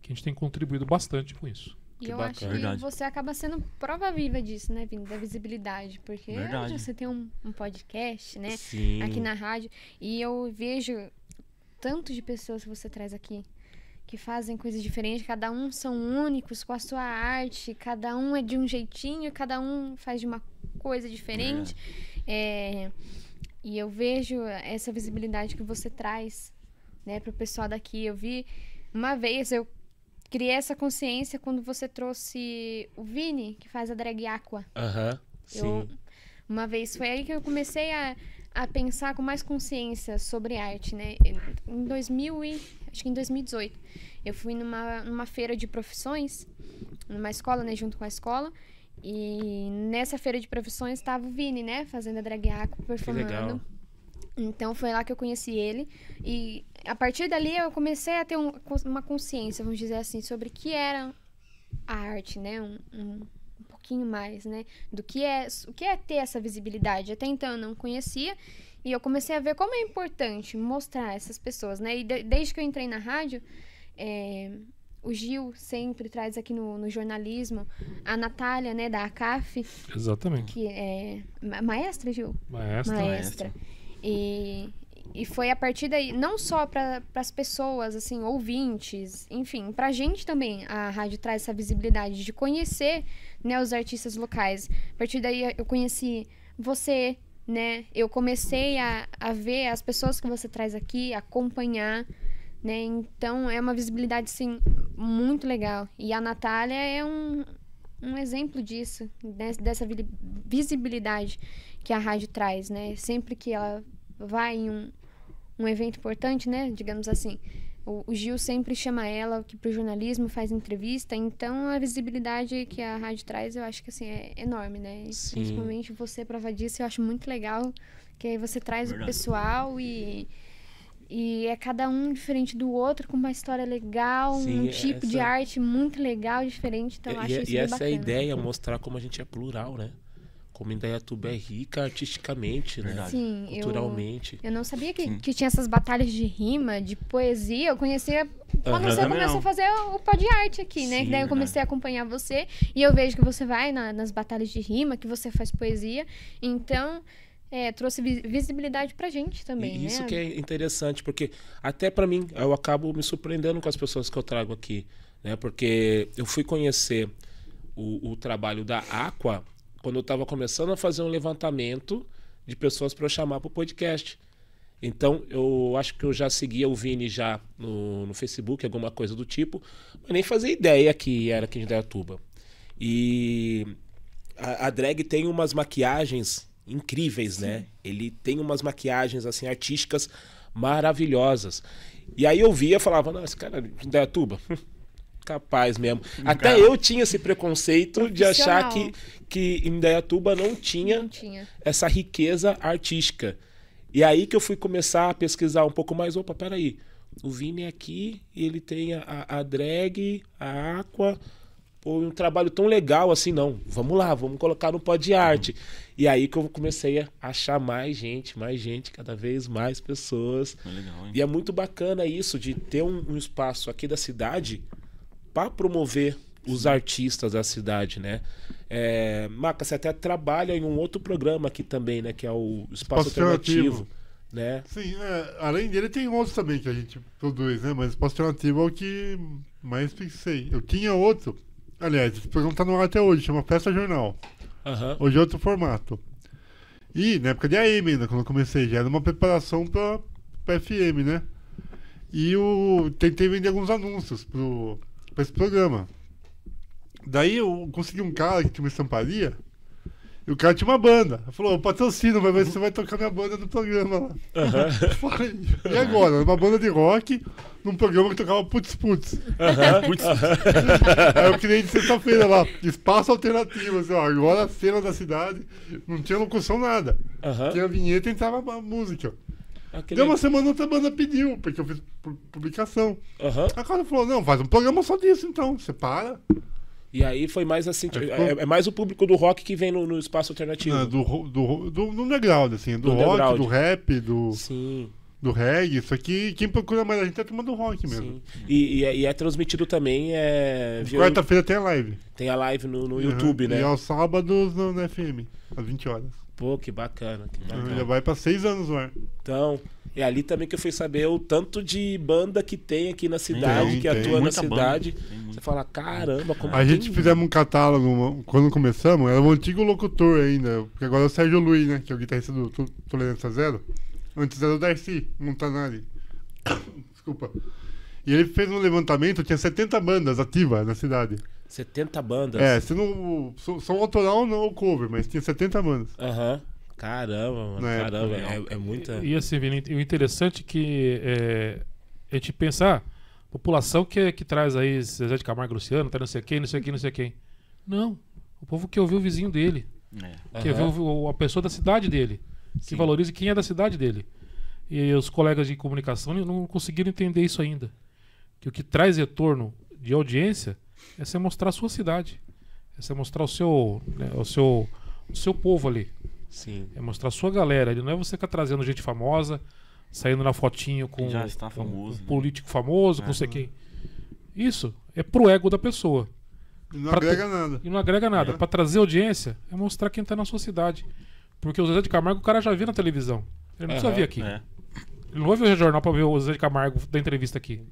que a gente tem contribuído bastante com isso. E Que eu bacana. acho que Verdade. você acaba sendo prova viva disso, né, Vini? Da visibilidade. Porque Verdade. hoje você tem um, um podcast, né? Sim. Aqui na rádio. E eu vejo tanto de pessoas que você traz aqui. Que fazem coisas diferentes, cada um são únicos com a sua arte, cada um é de um jeitinho, cada um faz de uma coisa diferente. É, e eu vejo essa visibilidade que você traz né, para o pessoal daqui. Eu vi uma vez, eu criei essa consciência quando você trouxe o Vini, que faz a drag aqua. Aham, sim. Uma vez foi aí que eu comecei a, a pensar com mais consciência sobre arte, né? Em 2000 e acho que em 2018, eu fui numa, numa feira de profissões, numa escola, né, junto com a escola. E nessa feira de profissões estava o Vini, né, fazendo a drag aqua, performando. Então foi lá que eu conheci ele e a partir dali eu comecei a ter um- uma consciência, vamos dizer assim, sobre o que era a arte, né? Um, um, um pouquinho mais, né? Do que é o que é ter essa visibilidade. Até então eu não conhecia e eu comecei a ver como é importante mostrar essas pessoas, né? E de- desde que eu entrei na rádio, é, o Gil sempre traz aqui no, no jornalismo a Natália, né, da ACAF, Exatamente. que é ma- maestra, Gil? Maestra. maestra. E, e foi a partir daí, não só para as pessoas, assim, ouvintes, enfim, pra gente também, a rádio traz essa visibilidade de conhecer, né, os artistas locais. A partir daí eu conheci você, né, eu comecei a, a ver as pessoas que você traz aqui, acompanhar, né, então é uma visibilidade, sim, muito legal. E a Natália é um, um exemplo disso, dessa vi- visibilidade que a rádio traz, né? Sempre que ela vai em um, um evento importante, né? Digamos assim, o, o Gil sempre chama ela que pro jornalismo faz entrevista, então a visibilidade que a rádio traz, eu acho que assim é enorme, né? E Sim. Principalmente você prova disso, eu acho muito legal que aí você traz Verdade. o pessoal e e é cada um diferente do outro, com uma história legal, Sim, um tipo de essa- arte muito legal, diferente. Então, eu acho e isso e essa é a bacana. ideia, mostrar como a gente é plural, né? Como Indaiatuba é rica artisticamente, né? Sim, eu, Culturalmente. eu não sabia que, que tinha essas batalhas de rima, de poesia. Eu conhecia quando Aham. você começou não. a fazer o, o pó de arte aqui, né? Sim, Que daí eu verdade. comecei a acompanhar você e eu vejo que você vai na- nas batalhas de rima, que você faz poesia. Então, é, trouxe vi- visibilidade pra gente também, E isso né? que é interessante, porque até pra mim, eu acabo me surpreendendo com as pessoas que eu trago aqui, né? Porque eu fui conhecer o, o trabalho da Aqua quando eu estava começando a fazer um levantamento de pessoas para eu chamar para o podcast. Então, eu acho que eu já seguia o Vini já no, no Facebook, alguma coisa do tipo, mas nem fazia ideia que era Indaiatuba. E a, a drag tem umas maquiagens incríveis, né? Ele tem umas maquiagens assim artísticas maravilhosas. E aí eu via falava, nossa, cara é de Indaiatuba, capaz mesmo. Até Cara. eu tinha esse preconceito de achar que, que Indaiatuba não tinha Não tinha. essa riqueza artística. E aí que eu fui começar a pesquisar um pouco mais. Opa, peraí. O Vini é aqui e ele tem a, a drag, a aqua. Pô, um trabalho tão legal assim, não. Vamos lá, vamos colocar no pó de arte. E aí que eu comecei a achar mais gente, mais gente, cada vez mais pessoas. Foi legal, hein? E é muito bacana isso de ter um, um espaço aqui da cidade para promover os artistas da cidade, né? É, Maca, você até trabalha em um outro programa aqui também, né? Que é o Espaço, Espaço Alternativo, Alternativo. né? Sim, é, além dele tem outros também que a gente produz, né? Mas Espaço Alternativo é o que mais fixei. Eu tinha outro, aliás, esse programa tá no ar até hoje, chama Festa Jornal. Aham. Hoje é outro formato. E na época de AM ainda, quando eu comecei, já era uma preparação pra, pra FM, né? E eu tentei vender alguns anúncios pro, pra esse programa. Daí eu consegui um cara que tinha uma estamparia. E o cara tinha uma banda. Falou, patrocínio, vai ver se você vai tocar minha banda no programa lá. Eu falei, e agora? Uma banda de rock num programa que tocava putz putz. Putz, Aí eu criei de sexta-feira lá, espaço alternativo, assim, ó, agora a cena da cidade, não tinha locução nada. Aham. Tinha a vinheta e entrava a música. Aquele- Deu uma semana outra banda pediu, porque eu fiz pu- publicação. Aham. A cara falou, não, faz um programa só disso então, você para. E aí foi mais assim, é, ficou- é mais o público do rock que vem no, no Espaço Alternativo. Ah, do, do, do, do underground, assim, do, Do rock, do rap, do, Sim, do reggae, isso aqui, quem procura mais a gente é a turma do rock mesmo. sim. E, e é, e é transmitido também, é, Quarta-feira tem a live. tem a live no, no Uhum. YouTube, E né? aos sábados no, no FM, às 20 horas. Pô, que bacana, que bacana. Já vai pra seis anos no ar. Então, É ali também que eu fui saber o tanto de banda que tem aqui na cidade, Tem, que tem. atua na cidade. Você fala, caramba, como A tem- gente fizemos um catálogo quando começamos, era um antigo locutor ainda, porque agora é o Sérgio Luiz, né? Que é o guitarrista do Tolerância Zero. Antes era o Darcy Montanari. Desculpa. E ele fez um levantamento, tinha 70 bandas ativas na cidade. 70 bandas. É, se não. Só só o autoral não o cover, mas tinha 70 bandas. Aham. Caramba, mano. Na caramba, é, é muita. E assim, Vini, o interessante é que é, a gente pensar, população que, que traz aí Zezé de Camargo e Luciano, tá não sei quem, não sei quem, não sei quem. Não. O povo quer ouvir o vizinho dele, É. quer ver Aham. o- a pessoa da cidade dele, Sim. que valorize quem é da cidade dele. E os colegas de comunicação não conseguiram entender isso ainda. Que o que traz retorno de audiência é você mostrar a sua cidade. É você mostrar o seu, né, o seu, o seu povo ali. Sim. É mostrar a sua galera. Ele não é você ficar trazendo gente famosa, saindo na fotinho com já está com famoso, um né? político famoso, com É. não sei quem. Isso é pro ego da pessoa. E não Pra agrega nada. E não agrega nada. É. Pra trazer audiência é mostrar quem tá na sua cidade. Porque o Zezé de Camargo o cara já viu na televisão. Ele não precisa Aham. vir aqui. É. Ele não vai ver o jornal pra ver o Zezé de Camargo da entrevista aqui.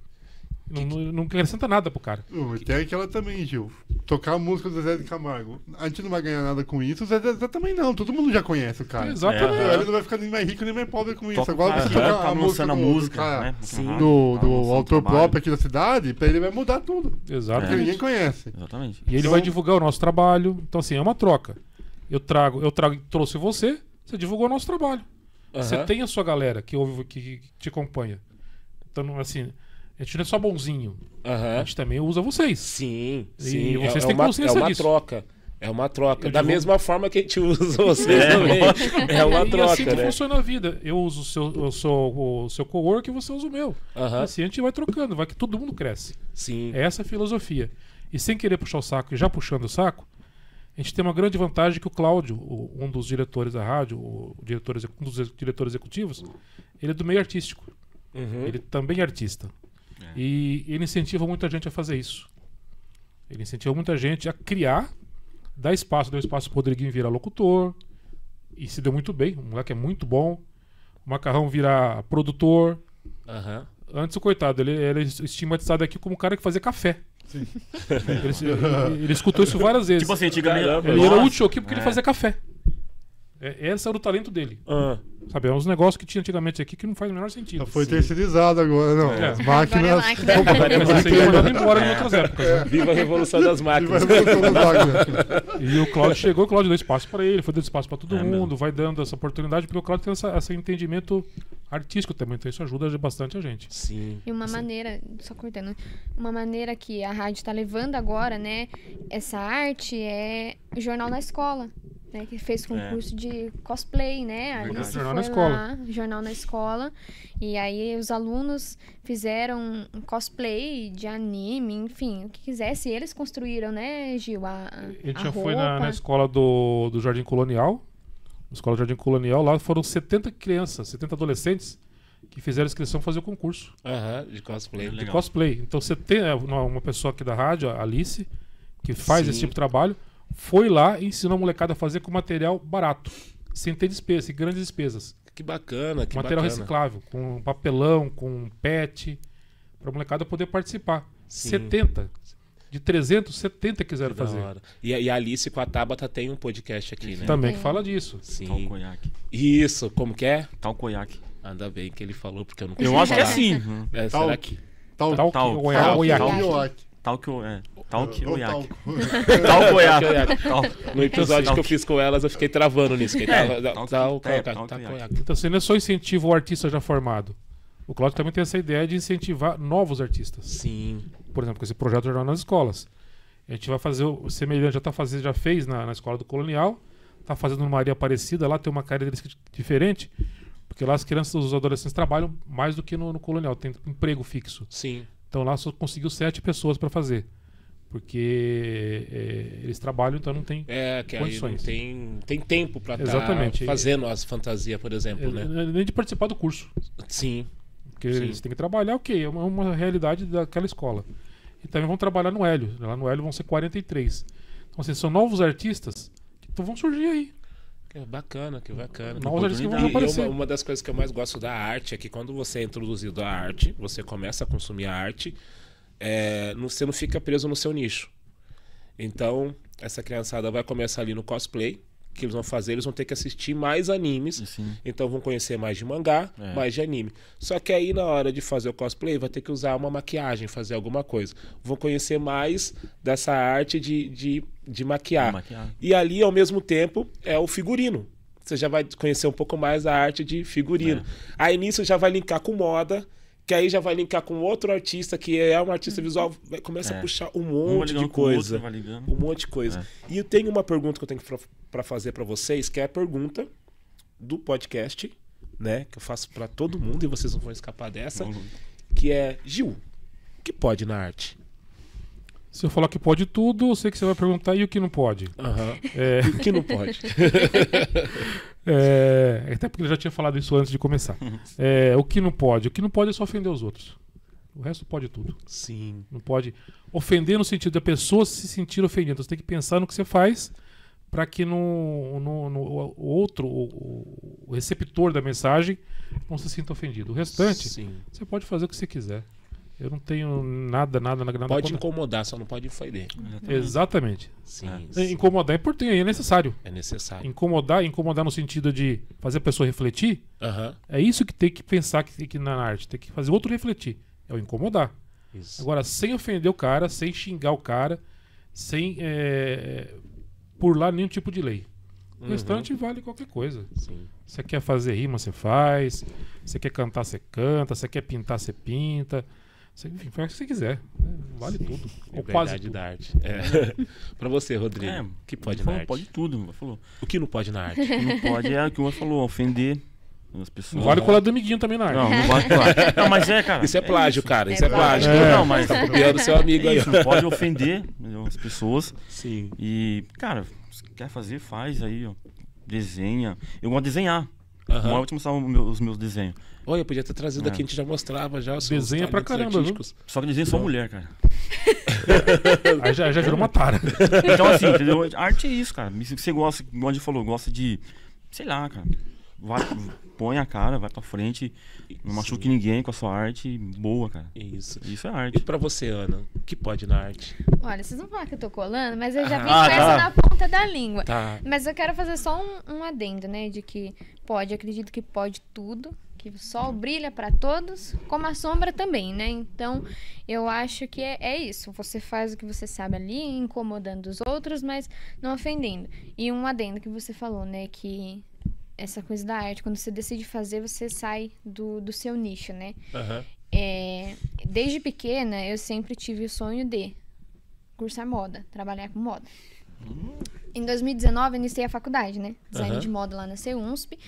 Não, não, não acrescenta nada pro cara. Mas tem aquela também, Gil. Tocar a música do Zezé de Camargo. A gente não vai ganhar nada com isso, o Zezé, também não. Todo mundo já conhece o cara. Exatamente. É. Ele não vai ficar nem mais rico nem mais pobre com isso. Toca Agora você já tocar tá a música do, música, do, cara, né? Sim. Rádio, do, tá do autor trabalho. próprio aqui da cidade, pra ele vai mudar tudo. Porque Exatamente. ninguém conhece. Exatamente. E ele Então- vai divulgar o nosso trabalho. Então, assim, é uma troca. Eu trago, eu trago, trouxe você, você divulgou o nosso trabalho. Você Aham. tem a sua galera que ouve, que, que te acompanha. Então, assim, a gente não é só bonzinho. A Aham. gente também usa vocês. Sim, E sim. vocês é, têm é uma, consciência é uma disso. troca. É uma troca. Eu da divulgo- mesma forma que a gente usa vocês É, também. É uma e troca, assim que né? funciona a vida. Eu uso o seu, o seu, o seu cowork e você usa o meu. Aham. Assim a gente vai trocando, vai que todo mundo cresce. Sim. É essa a filosofia. E sem querer puxar o saco e já puxando o saco, a gente tem uma grande vantagem que o Cláudio, um dos diretores da rádio, o diretor, um dos diretores executivos, ele é do meio artístico. Uhum. Ele também é artista. É. E ele incentiva muita gente a fazer isso. Ele incentiva muita gente a criar, dar espaço, deu espaço pro Rodriguinho virar locutor. E se deu muito bem. O moleque é muito bom. O Macarrão virar produtor. Aham. Antes, o coitado, ele era estigmatizado aqui como o cara que fazia café. Ele, ele- ele escutou isso várias vezes. Tipo assim, antigamente. Caramba. ele era útil aqui porque ele é. fazia café. É, esse era o talento dele. Ah, Sabe? É uns negócios que tinha antigamente aqui que não faz o menor sentido. Já foi terceirizado agora, não. É. As máquinas. é máquina. Agora é mandado embora em outras épocas. né? Viva a revolução das máquinas. E o Claudio chegou, o Claudio deu espaço para ele, foi dando espaço para todo É mundo, mesmo. vai dando essa oportunidade, porque o Claudio tem essa- esse entendimento artístico também, então isso ajuda bastante a gente. Sim. E uma maneira, só cortando, uma maneira que a rádio está levando agora, né, essa arte é o Jornal na Escola, né, que fez concurso de cosplay, né, a. Alice Jornal foi na Escola. lá, Jornal na Escola, e aí os alunos fizeram um cosplay de anime, enfim, o que quisesse, eles construíram, né, Gil, a, a, Ele a já roupa. foi na, na escola do, do Jardim Colonial, na escola do Jardim Colonial, lá foram 70 crianças, 70 adolescentes que fizeram inscrição fazer o concurso Aham, de cosplay. de Legal. cosplay. Então você tem é, uma, uma pessoa aqui da rádio, a Alice, que faz Sim. esse tipo de trabalho, foi lá e ensinou a molecada a fazer com material barato, sem ter despesa, sem grandes despesas. Que bacana, que material bacana. reciclável, com papelão, com pet, para a molecada poder participar. Sim. 70. De 300, 70 quiseram Que fazer. hora. E, a- e a Alice com a Tabata tem um podcast aqui, né? Também que fala disso. Tal Sim. conhaque. Isso, como que é? Tal conhaque. Ainda bem que ele falou, porque eu não Eu acho que é falar. assim. É, Tal- será que... Tal, Tal, Tal- tal- tal-. Tal. Tal. Tal É, tava, tal- tal, tal- tal, tal, tal- tal, tal- conhaque. Então, assim, não é só incentivo o artista já formado. O Claudio também tem essa ideia de incentivar novos artistas. Sim. Por exemplo, com esse projeto Jornal nas Escolas. A gente vai fazer o semelhante, já, tá fazendo, já fez na, na escola do Colonial, tá fazendo numa área parecida, lá tem uma característica diferente, porque lá as crianças, os adolescentes trabalham mais do que no, no Colonial, tem emprego fixo. Sim. Então lá só conseguiu sete pessoas para fazer. Porque é, eles trabalham, então não tem. É, que aí não Condições. tem, tem tempo pra estar Exatamente. fazendo as fantasias, por exemplo, é, né? Nem de participar do curso. Sim. Porque Sim. eles têm que trabalhar, ok, é uma, uma realidade daquela escola. E também vão trabalhar no Hélio. Lá no Hélio vão ser 43. Então, assim, são novos artistas que vão surgir aí. Que bacana, que bacana. Novos artistas que vão aparecer. uma, uma das coisas que eu mais gosto da arte é que quando você é introduzido à arte, você começa a consumir a arte, é, você não fica preso no seu nicho. Então, essa criançada vai começar ali no cosplay, que eles vão fazer, eles vão ter que assistir mais animes, Assim. então vão conhecer mais de mangá, É. mais de anime. Só que aí na hora de fazer o cosplay vai ter que usar uma maquiagem, fazer alguma coisa. Vão conhecer mais dessa arte de, de, de maquiar. Maquiagem. E ali, ao mesmo tempo, é o figurino. Você já vai conhecer um pouco mais a arte de figurino. É. Aí nisso já vai linkar com moda, que aí já vai linkar com outro artista que é um artista visual, vai, começa a É. puxar um monte de outro, coisa. ligando. Um monte de coisa. E eu tenho uma pergunta que eu tenho pra fazer pra vocês, que é a pergunta do podcast, né? Que eu faço pra todo mundo e vocês não vão escapar dessa. Que é, Gil, o que pode na arte? Se eu falar que pode tudo, eu sei que você vai perguntar e o que não pode. Aham. É, E o que não pode? é, até porque eu já tinha falado isso antes de começar. É, o que não pode? O que não pode é só ofender os outros. O resto pode tudo. Sim. Não pode ofender no sentido da pessoa se sentir ofendida. Você tem que pensar no que você faz para que no, no- no- o outro, o, o receptor da mensagem, não se sinta ofendido. O restante, Sim. você pode fazer o que você quiser. Eu não tenho nada, nada, nada. nada Pode contra- incomodar, só não pode ofender. Exatamente. Sim. É. sim. Incomodar é importante, é necessário. É necessário. Incomodar, incomodar no sentido de fazer a pessoa refletir, Aham. é isso que tem que pensar que tem que na arte, tem que fazer o outro refletir. É o incomodar. Isso. Agora, sem ofender o cara, sem xingar o cara, sem é, burlar nenhum tipo de lei. O Uhum. restante vale qualquer coisa. Sim. Você quer fazer rima, você faz. Você quer cantar, você canta. Você quer pintar, você pinta. Você, enfim, faz o que você quiser. né? Vale tudo. Ou quase tudo. da arte. É. pra você, Rodrigo, É, o que pode falou, na arte? Pode tudo. Falou. O que não pode na arte? O que não pode é o que o outro falou, ofender as pessoas. Vale colar do amiguinho também na arte. Não, não vale colar. Não, mas é, cara. Isso é plágio, cara. Isso é, É plágio. plágio. Não, mas Tá copiando seu amigo aí. isso, não pode ofender as pessoas. Sim. E, cara, se quer fazer, faz aí, ó. Desenha. Eu gosto de desenhar. Aham. Uma hora eu vou te mostrar o meu- os meus desenhos. Olha, eu podia ter trazido É. aqui, a gente já mostrava já os Desenha pra talentos caramba, viu? Só que desenho só mulher, cara. Aí já, já virou uma tara. Então, assim, entendeu? Arte é isso, cara. Se você gosta, igual a gente falou, gosta de. Sei lá, cara. Vai, põe a cara, vai pra frente. Não machuque ninguém com a sua arte. Boa, cara. Isso. Isso é E arte. pra você, Ana, o que pode na arte? Olha, vocês vão falar que eu tô colando, mas eu já vim Ah, tá. na ponta da língua. Tá. Mas eu quero fazer só um, um adendo, né? De que pode, acredito que pode tudo. Que o sol brilha para todos, como a sombra também, né? Então, eu acho que é, é isso. Você faz o que você sabe ali, incomodando os outros, mas não ofendendo. E um adendo que você falou, né? Que essa coisa da arte, quando você decide fazer, você sai do, do seu nicho, né? Aham. É, desde pequena, eu sempre tive o sonho de cursar moda, trabalhar com moda. Em 2019, eu iniciei a faculdade, né? Design Aham. de moda lá na CEUNSP.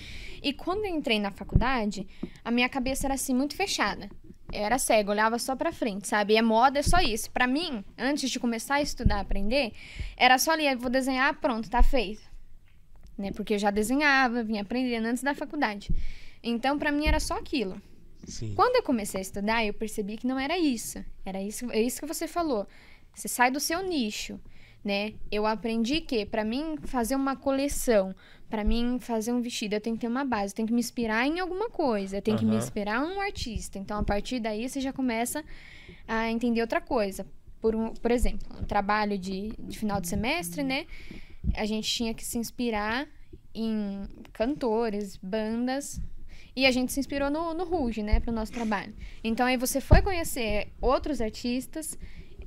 E quando eu entrei na faculdade, a minha cabeça era assim, muito fechada. Eu era cega, olhava só pra frente, sabe? E a moda é só isso. Pra mim, antes de começar a estudar, aprender, era só ali, eu vou desenhar, pronto, tá feito. Né? Porque eu já desenhava, vinha aprendendo antes da faculdade. Então, pra mim, era só aquilo. Sim. Quando eu comecei a estudar, eu percebi que não era isso. Era isso, é isso que você falou. Você sai do seu nicho, né? Eu aprendi que para mim fazer uma coleção, para mim fazer um vestido, eu tenho que ter uma base, eu tenho que me inspirar em alguma coisa, eu tenho que me inspirar em um artista. Então, a partir daí você já começa a entender outra coisa. Por, um, por exemplo, um trabalho de, de final de semestre, né? A gente tinha que se inspirar em cantores, bandas, e a gente se inspirou no, no Ruge, né, pro nosso trabalho. Então aí você foi conhecer outros artistas,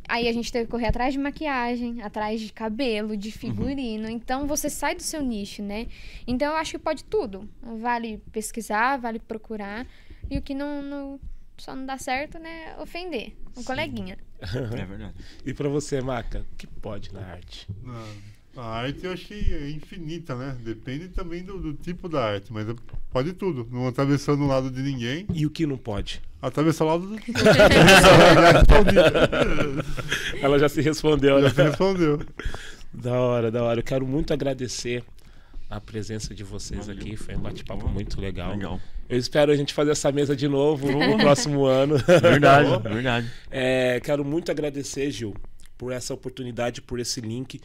aí a gente teve que correr atrás de maquiagem, atrás de cabelo, de figurino. Então você sai do seu nicho, né? Então eu acho que pode tudo. Vale pesquisar, vale procurar. E o que não, não- só não dá certo, né, ofender o coleguinha. É verdade. E pra você, Maca, o que pode na arte? Na- A arte eu é infinita, né? Depende também do, do tipo da arte, mas pode tudo. Não atravessando o lado de ninguém, E o que não pode? atravessar o lado do. Ela já se respondeu, né? Já se respondeu. Da hora, da hora. Eu quero muito agradecer a presença de vocês aqui. Foi um bate-papo muito legal. Legal. Eu espero a gente fazer essa mesa de novo no próximo ano. Verdade, verdade. É, quero muito agradecer, Gil, por essa oportunidade, por esse link.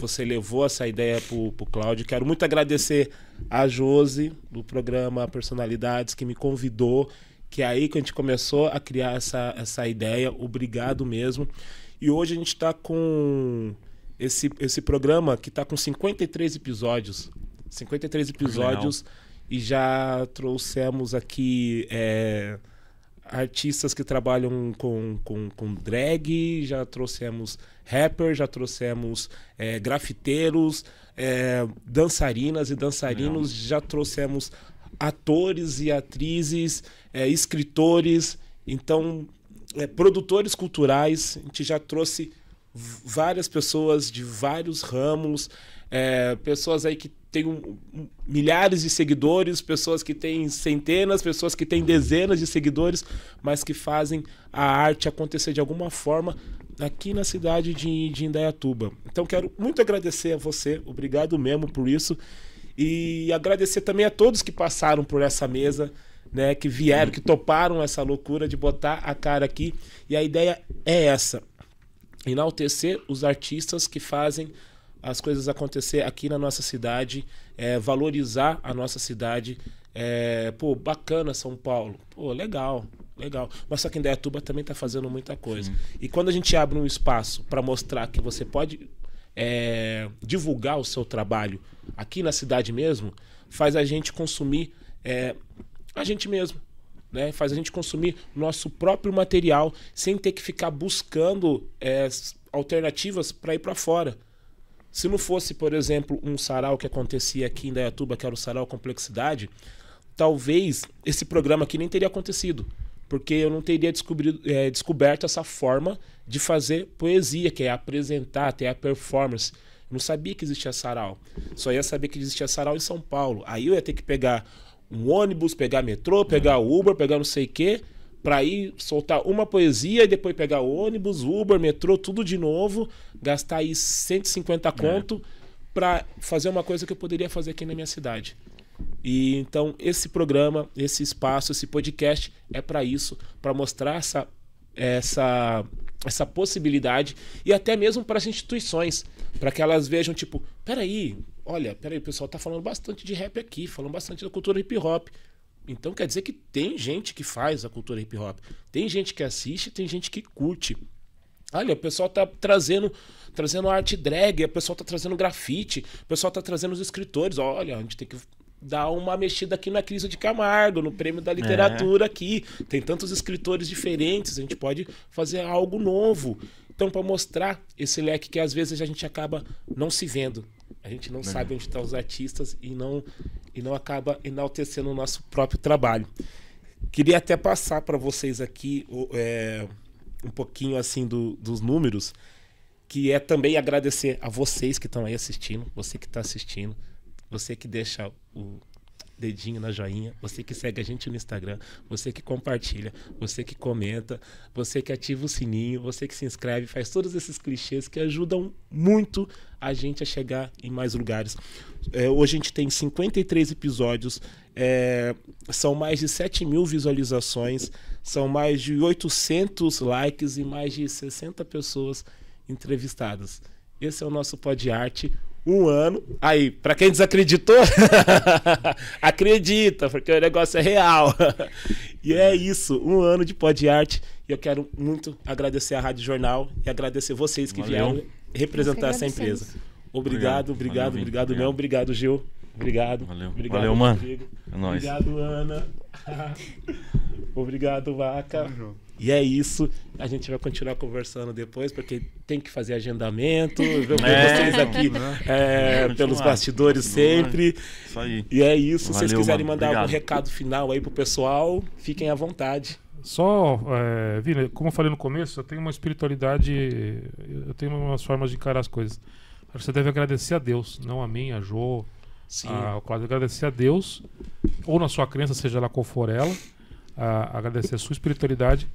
Você levou essa ideia pro, pro Cláudio. Quero muito agradecer a Josi, do programa Personalidades, que me convidou, que é aí que a gente começou a criar essa, essa ideia. Obrigado mesmo. E hoje a gente está com esse, esse programa que está com 53 episódios. 53 episódios e já trouxemos aqui é, artistas que trabalham com, com, com drag, já trouxemos rapper, já trouxemos é, grafiteiros, é, dançarinas e dançarinos, Não. já trouxemos atores e atrizes, é, escritores, então é, produtores culturais, a gente já trouxe várias pessoas de vários ramos, é, pessoas aí que um, milhares de seguidores, pessoas que têm centenas, pessoas que têm dezenas de seguidores, mas que fazem a arte acontecer de alguma forma aqui na cidade de, de Indaiatuba. Então quero muito agradecer a você, obrigado mesmo por isso. E agradecer também a todos que passaram por essa mesa, né, que vieram, que toparam essa loucura de botar a cara aqui. E a ideia é essa: enaltecer os artistas que fazem as coisas acontecer aqui na nossa cidade, é, valorizar a nossa cidade. É, pô, bacana São Paulo. Pô, legal, legal. Mas só que Indaiatuba também está fazendo muita coisa. Sim. E quando a gente abre um espaço para mostrar que você pode é, divulgar o seu trabalho aqui na cidade mesmo, faz a gente consumir é, a gente mesmo. Né? Faz a gente consumir nosso próprio material sem ter que ficar buscando é, alternativas para ir para fora. Se não fosse, por exemplo, um sarau que acontecia aqui em Dayatuba, que era o sarau Complexidade, talvez esse programa aqui nem teria acontecido. Porque eu não teria é, descoberto essa forma de fazer poesia, que é apresentar, ter a performance. Eu não sabia que existia sarau. Só ia saber que existia sarau em São Paulo. Aí eu ia ter que pegar um ônibus, pegar metrô, pegar Uber, pegar não sei o quê para ir soltar uma poesia e depois pegar ônibus, Uber, metrô, tudo de novo, gastar aí 150 é. conto é. para fazer uma coisa que eu poderia fazer aqui na minha cidade. E então esse programa, esse espaço, esse podcast é para isso, para mostrar essa essa essa possibilidade e até mesmo para as instituições, para que elas vejam tipo, peraí, olha, peraí, o pessoal tá falando bastante de rap aqui, falando bastante da cultura hip hop. Então quer dizer que tem gente que faz a cultura hip hop. Tem gente que assiste, tem gente que curte. Olha, o pessoal tá trazendo trazendo arte drag, o pessoal tá trazendo grafite, o pessoal tá trazendo os escritores. Olha, a gente tem que dar uma mexida aqui na crise de Camargo, no prêmio da literatura é. aqui. Tem tantos escritores diferentes, a gente pode fazer algo novo. Então, para mostrar esse leque que às vezes a gente acaba não se vendo. A gente não sabe onde estão os artistas e não e não acaba enaltecendo o nosso próprio trabalho. Queria até passar para vocês aqui é, um pouquinho assim do, dos números, que é também agradecer a vocês que estão aí assistindo, você que está assistindo, você que deixa o, dedinho na joinha, você que segue a gente no Instagram, você que compartilha, você que comenta, você que ativa o sininho, você que se inscreve, faz todos esses clichês que ajudam muito a gente a chegar em mais lugares. É, hoje a gente tem 53 episódios, é, são mais de 7 mil visualizações, são mais de 800 likes e mais de 60 pessoas entrevistadas. Esse é o nosso Pod Arte um ano. Aí, para quem desacreditou, acredita, porque o negócio é real. e é isso, um ano de pod arte. E eu quero muito agradecer a Rádio Jornal e agradecer vocês que Valeu. vieram representar essa empresa. Obrigado, obrigado, obrigado, obrigado, obrigado, obrigado, Gil. Obrigado. Valeu, obrigado, Valeu mano. É nóis. Obrigado, Ana. obrigado, Vaca. E é isso. A gente vai continuar conversando depois, porque tem que fazer agendamento. Ver é, vocês aqui é, pelos bastidores sempre. Isso aí. E é isso. Valeu, Se vocês quiserem mano. mandar Obrigado. algum recado final aí pro pessoal, fiquem à vontade. Só, é, Vini, como eu falei no começo, eu tenho uma espiritualidade, eu tenho umas formas de encarar as coisas. Você deve agradecer a Deus, não a mim, a Jo, Sim. a Cláudio. Agradecer a Deus, ou na sua crença, seja lá qual for ela, a, agradecer a sua espiritualidade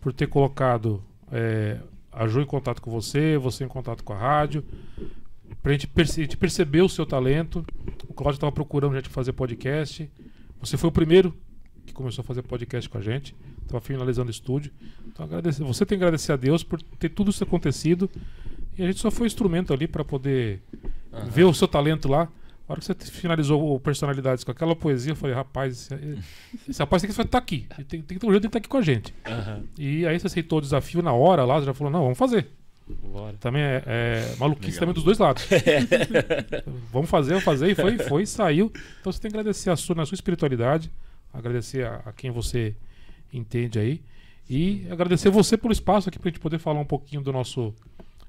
por ter colocado é, a Ju em contato com você, você em contato com a rádio, pra gente, perce gente perceber o seu talento. O Cláudio estava procurando gente fazer podcast. Você foi o primeiro que começou a fazer podcast com a gente. Estava finalizando o estúdio. Então, agradecer. Você tem que agradecer a Deus por ter tudo isso acontecido E a gente só foi instrumento ali para poder ver o seu talento lá. A hora que você finalizou o Personalidades com aquela poesia, eu falei, rapaz, esse, esse rapaz tem que estar aqui. Ele Tem, tem que ter um jeito de estar aqui com a gente. Aham. E aí você aceitou o desafio na hora lá, você já falou, não, vamos fazer. Bora. Também é, é maluquice Legal. também dos dois lados. vamos fazer, vamos fazer, e foi, foi, e saiu. Então você tem que agradecer a sua, na sua espiritualidade, agradecer a, a quem você entende aí. E agradecer você pelo espaço aqui pra gente poder falar um pouquinho do nosso.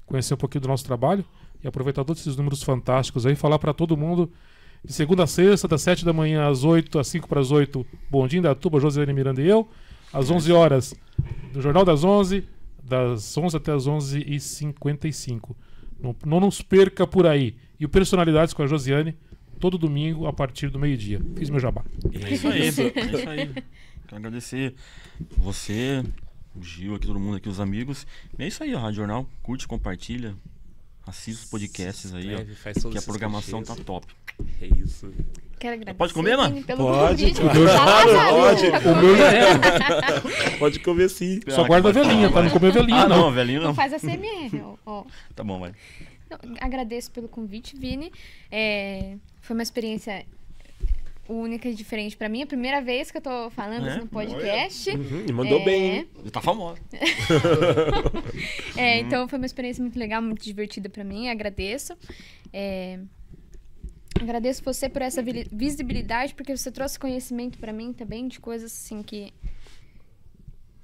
conhecer um pouquinho do nosso trabalho e aproveitar todos esses números fantásticos aí, falar pra todo mundo. De segunda a sexta, das 7 da manhã às 8, às 5 para as 8, Bondinho da Tuba, Josiane Miranda e eu. Às 11 horas, do Jornal das 11, das 11 até as 11h55. Não, não nos perca por aí. E o Personalidades com a Josiane, todo domingo a partir do meio-dia. Fiz meu jabá. É isso aí, é isso aí. Quero agradecer você, o Gil, aqui, todo mundo aqui, os amigos. E é isso aí, ó, Rádio Jornal. Curte, compartilha. Assista os podcasts aí, ó. Escreve, Que a programação tá top. É isso. Quero agradecer. Pode comer, mano? Pode, Tá pode. O meu já é. Pode comer sim. Só guarda a velhinha, tá? Não comeu velhinha, Ah, não. não, velhinho Não não. faz a CMR, ó, ó. Tá bom, vai. Não, agradeço pelo convite, Vini. É, foi uma experiência única e diferente pra mim. É a primeira vez que eu tô falando É? isso no podcast. Uhum, e mandou É, bem, hein? Ele tá famoso. É, então foi uma experiência muito legal, muito divertida pra mim. Agradeço. É, agradeço você por essa visibilidade, porque você trouxe conhecimento pra mim também de coisas assim que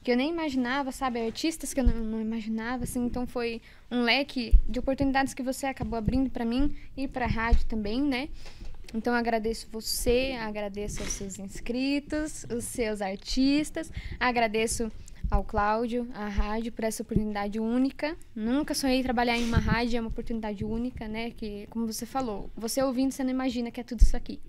que eu nem imaginava, sabe? Artistas que eu não, não imaginava, assim. Então foi um leque de oportunidades que você acabou abrindo pra mim e pra rádio também, né? Então eu agradeço você, agradeço aos seus inscritos, os seus artistas, agradeço ao Cláudio, à rádio, por essa oportunidade única. Nunca sonhei trabalhar em uma rádio, é uma oportunidade única, né? Que, como você falou, você ouvindo, você não imagina que é tudo isso aqui,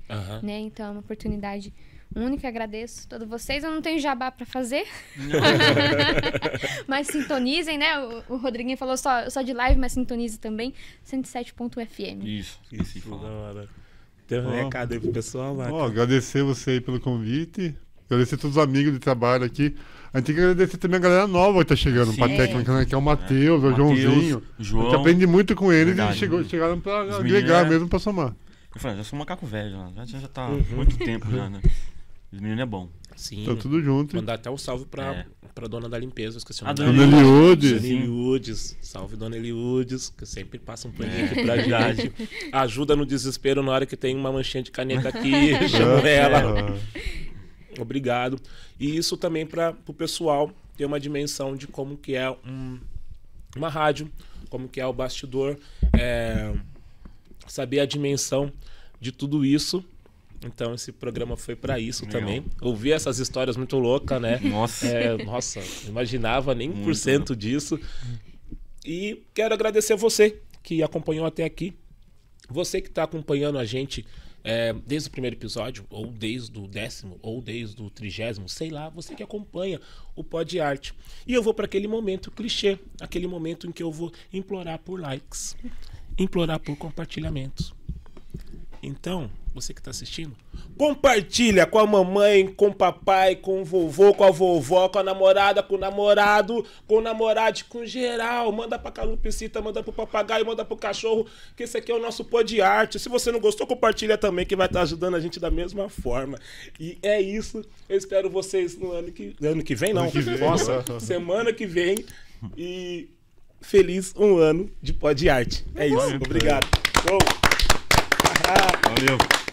né? Então é uma oportunidade única, agradeço a todos vocês. Eu não tenho jabá pra fazer, mas sintonizem, né? O, o Rodriguinho falou só, só de live, mas sintonize também, 107.fm. Isso, Que da hora. Tem um Ó. recado aí pro pessoal, Ó, Marco. agradecer você aí pelo convite. Agradecer a todos os amigos de trabalho aqui. A gente tem que agradecer também a galera nova que tá chegando Sim. pra técnica, né? Que é o Matheus, o Mateus, Joãozinho. A gente João. aprende muito com eles Verdade. e chegou, chegaram pra Os agregar meninos é- mesmo pra somar. Eu falei, já sou um macaco velho, já, já, já tá há Uhum. muito tempo já, né? Os meninos é bom. Sim. Tá tudo junto. Mandar até um salve pra, É. pra dona da limpeza, esqueci o A nome dela. Dona Eliude. Dona Sim. Eliudes. Salve, Dona Eliudes, que sempre passa um paninho aqui pra gente. Ajuda no desespero na hora que tem uma manchinha de caneta aqui. Chama ela. Obrigado. E isso também para o pessoal ter uma dimensão de como que é um- uma rádio, como que é o bastidor, é, saber a dimensão de tudo isso. Então esse programa foi para isso Legal. também. Ouvir essas histórias muito loucas, né? Nossa. É, nossa, não imaginava nem um por cento disso. E quero agradecer a você que acompanhou até aqui. Você que está acompanhando a gente é, desde o primeiro episódio, ou desde o décimo, ou desde o trigésimo, sei lá, você que acompanha o Pod Arte. E eu vou para aquele momento clichê, aquele momento em que eu vou implorar por likes, implorar por compartilhamentos. Então, você que está assistindo, compartilha com a mamãe, com o papai, com o vovô, com a vovó, com a namorada, com o namorado, com o namorado, com geral. Manda pra calupicita, manda pro papagaio, manda pro cachorro, que esse aqui é o nosso pô de arte. Se você não gostou, compartilha também, que vai estar ajudando a gente da mesma forma. E é isso. Eu espero vocês no ano que, ano que vem, não. Ano que vem. Nossa, semana que vem. E feliz um ano de pó de arte. É isso. Obrigado. Show. Valeu.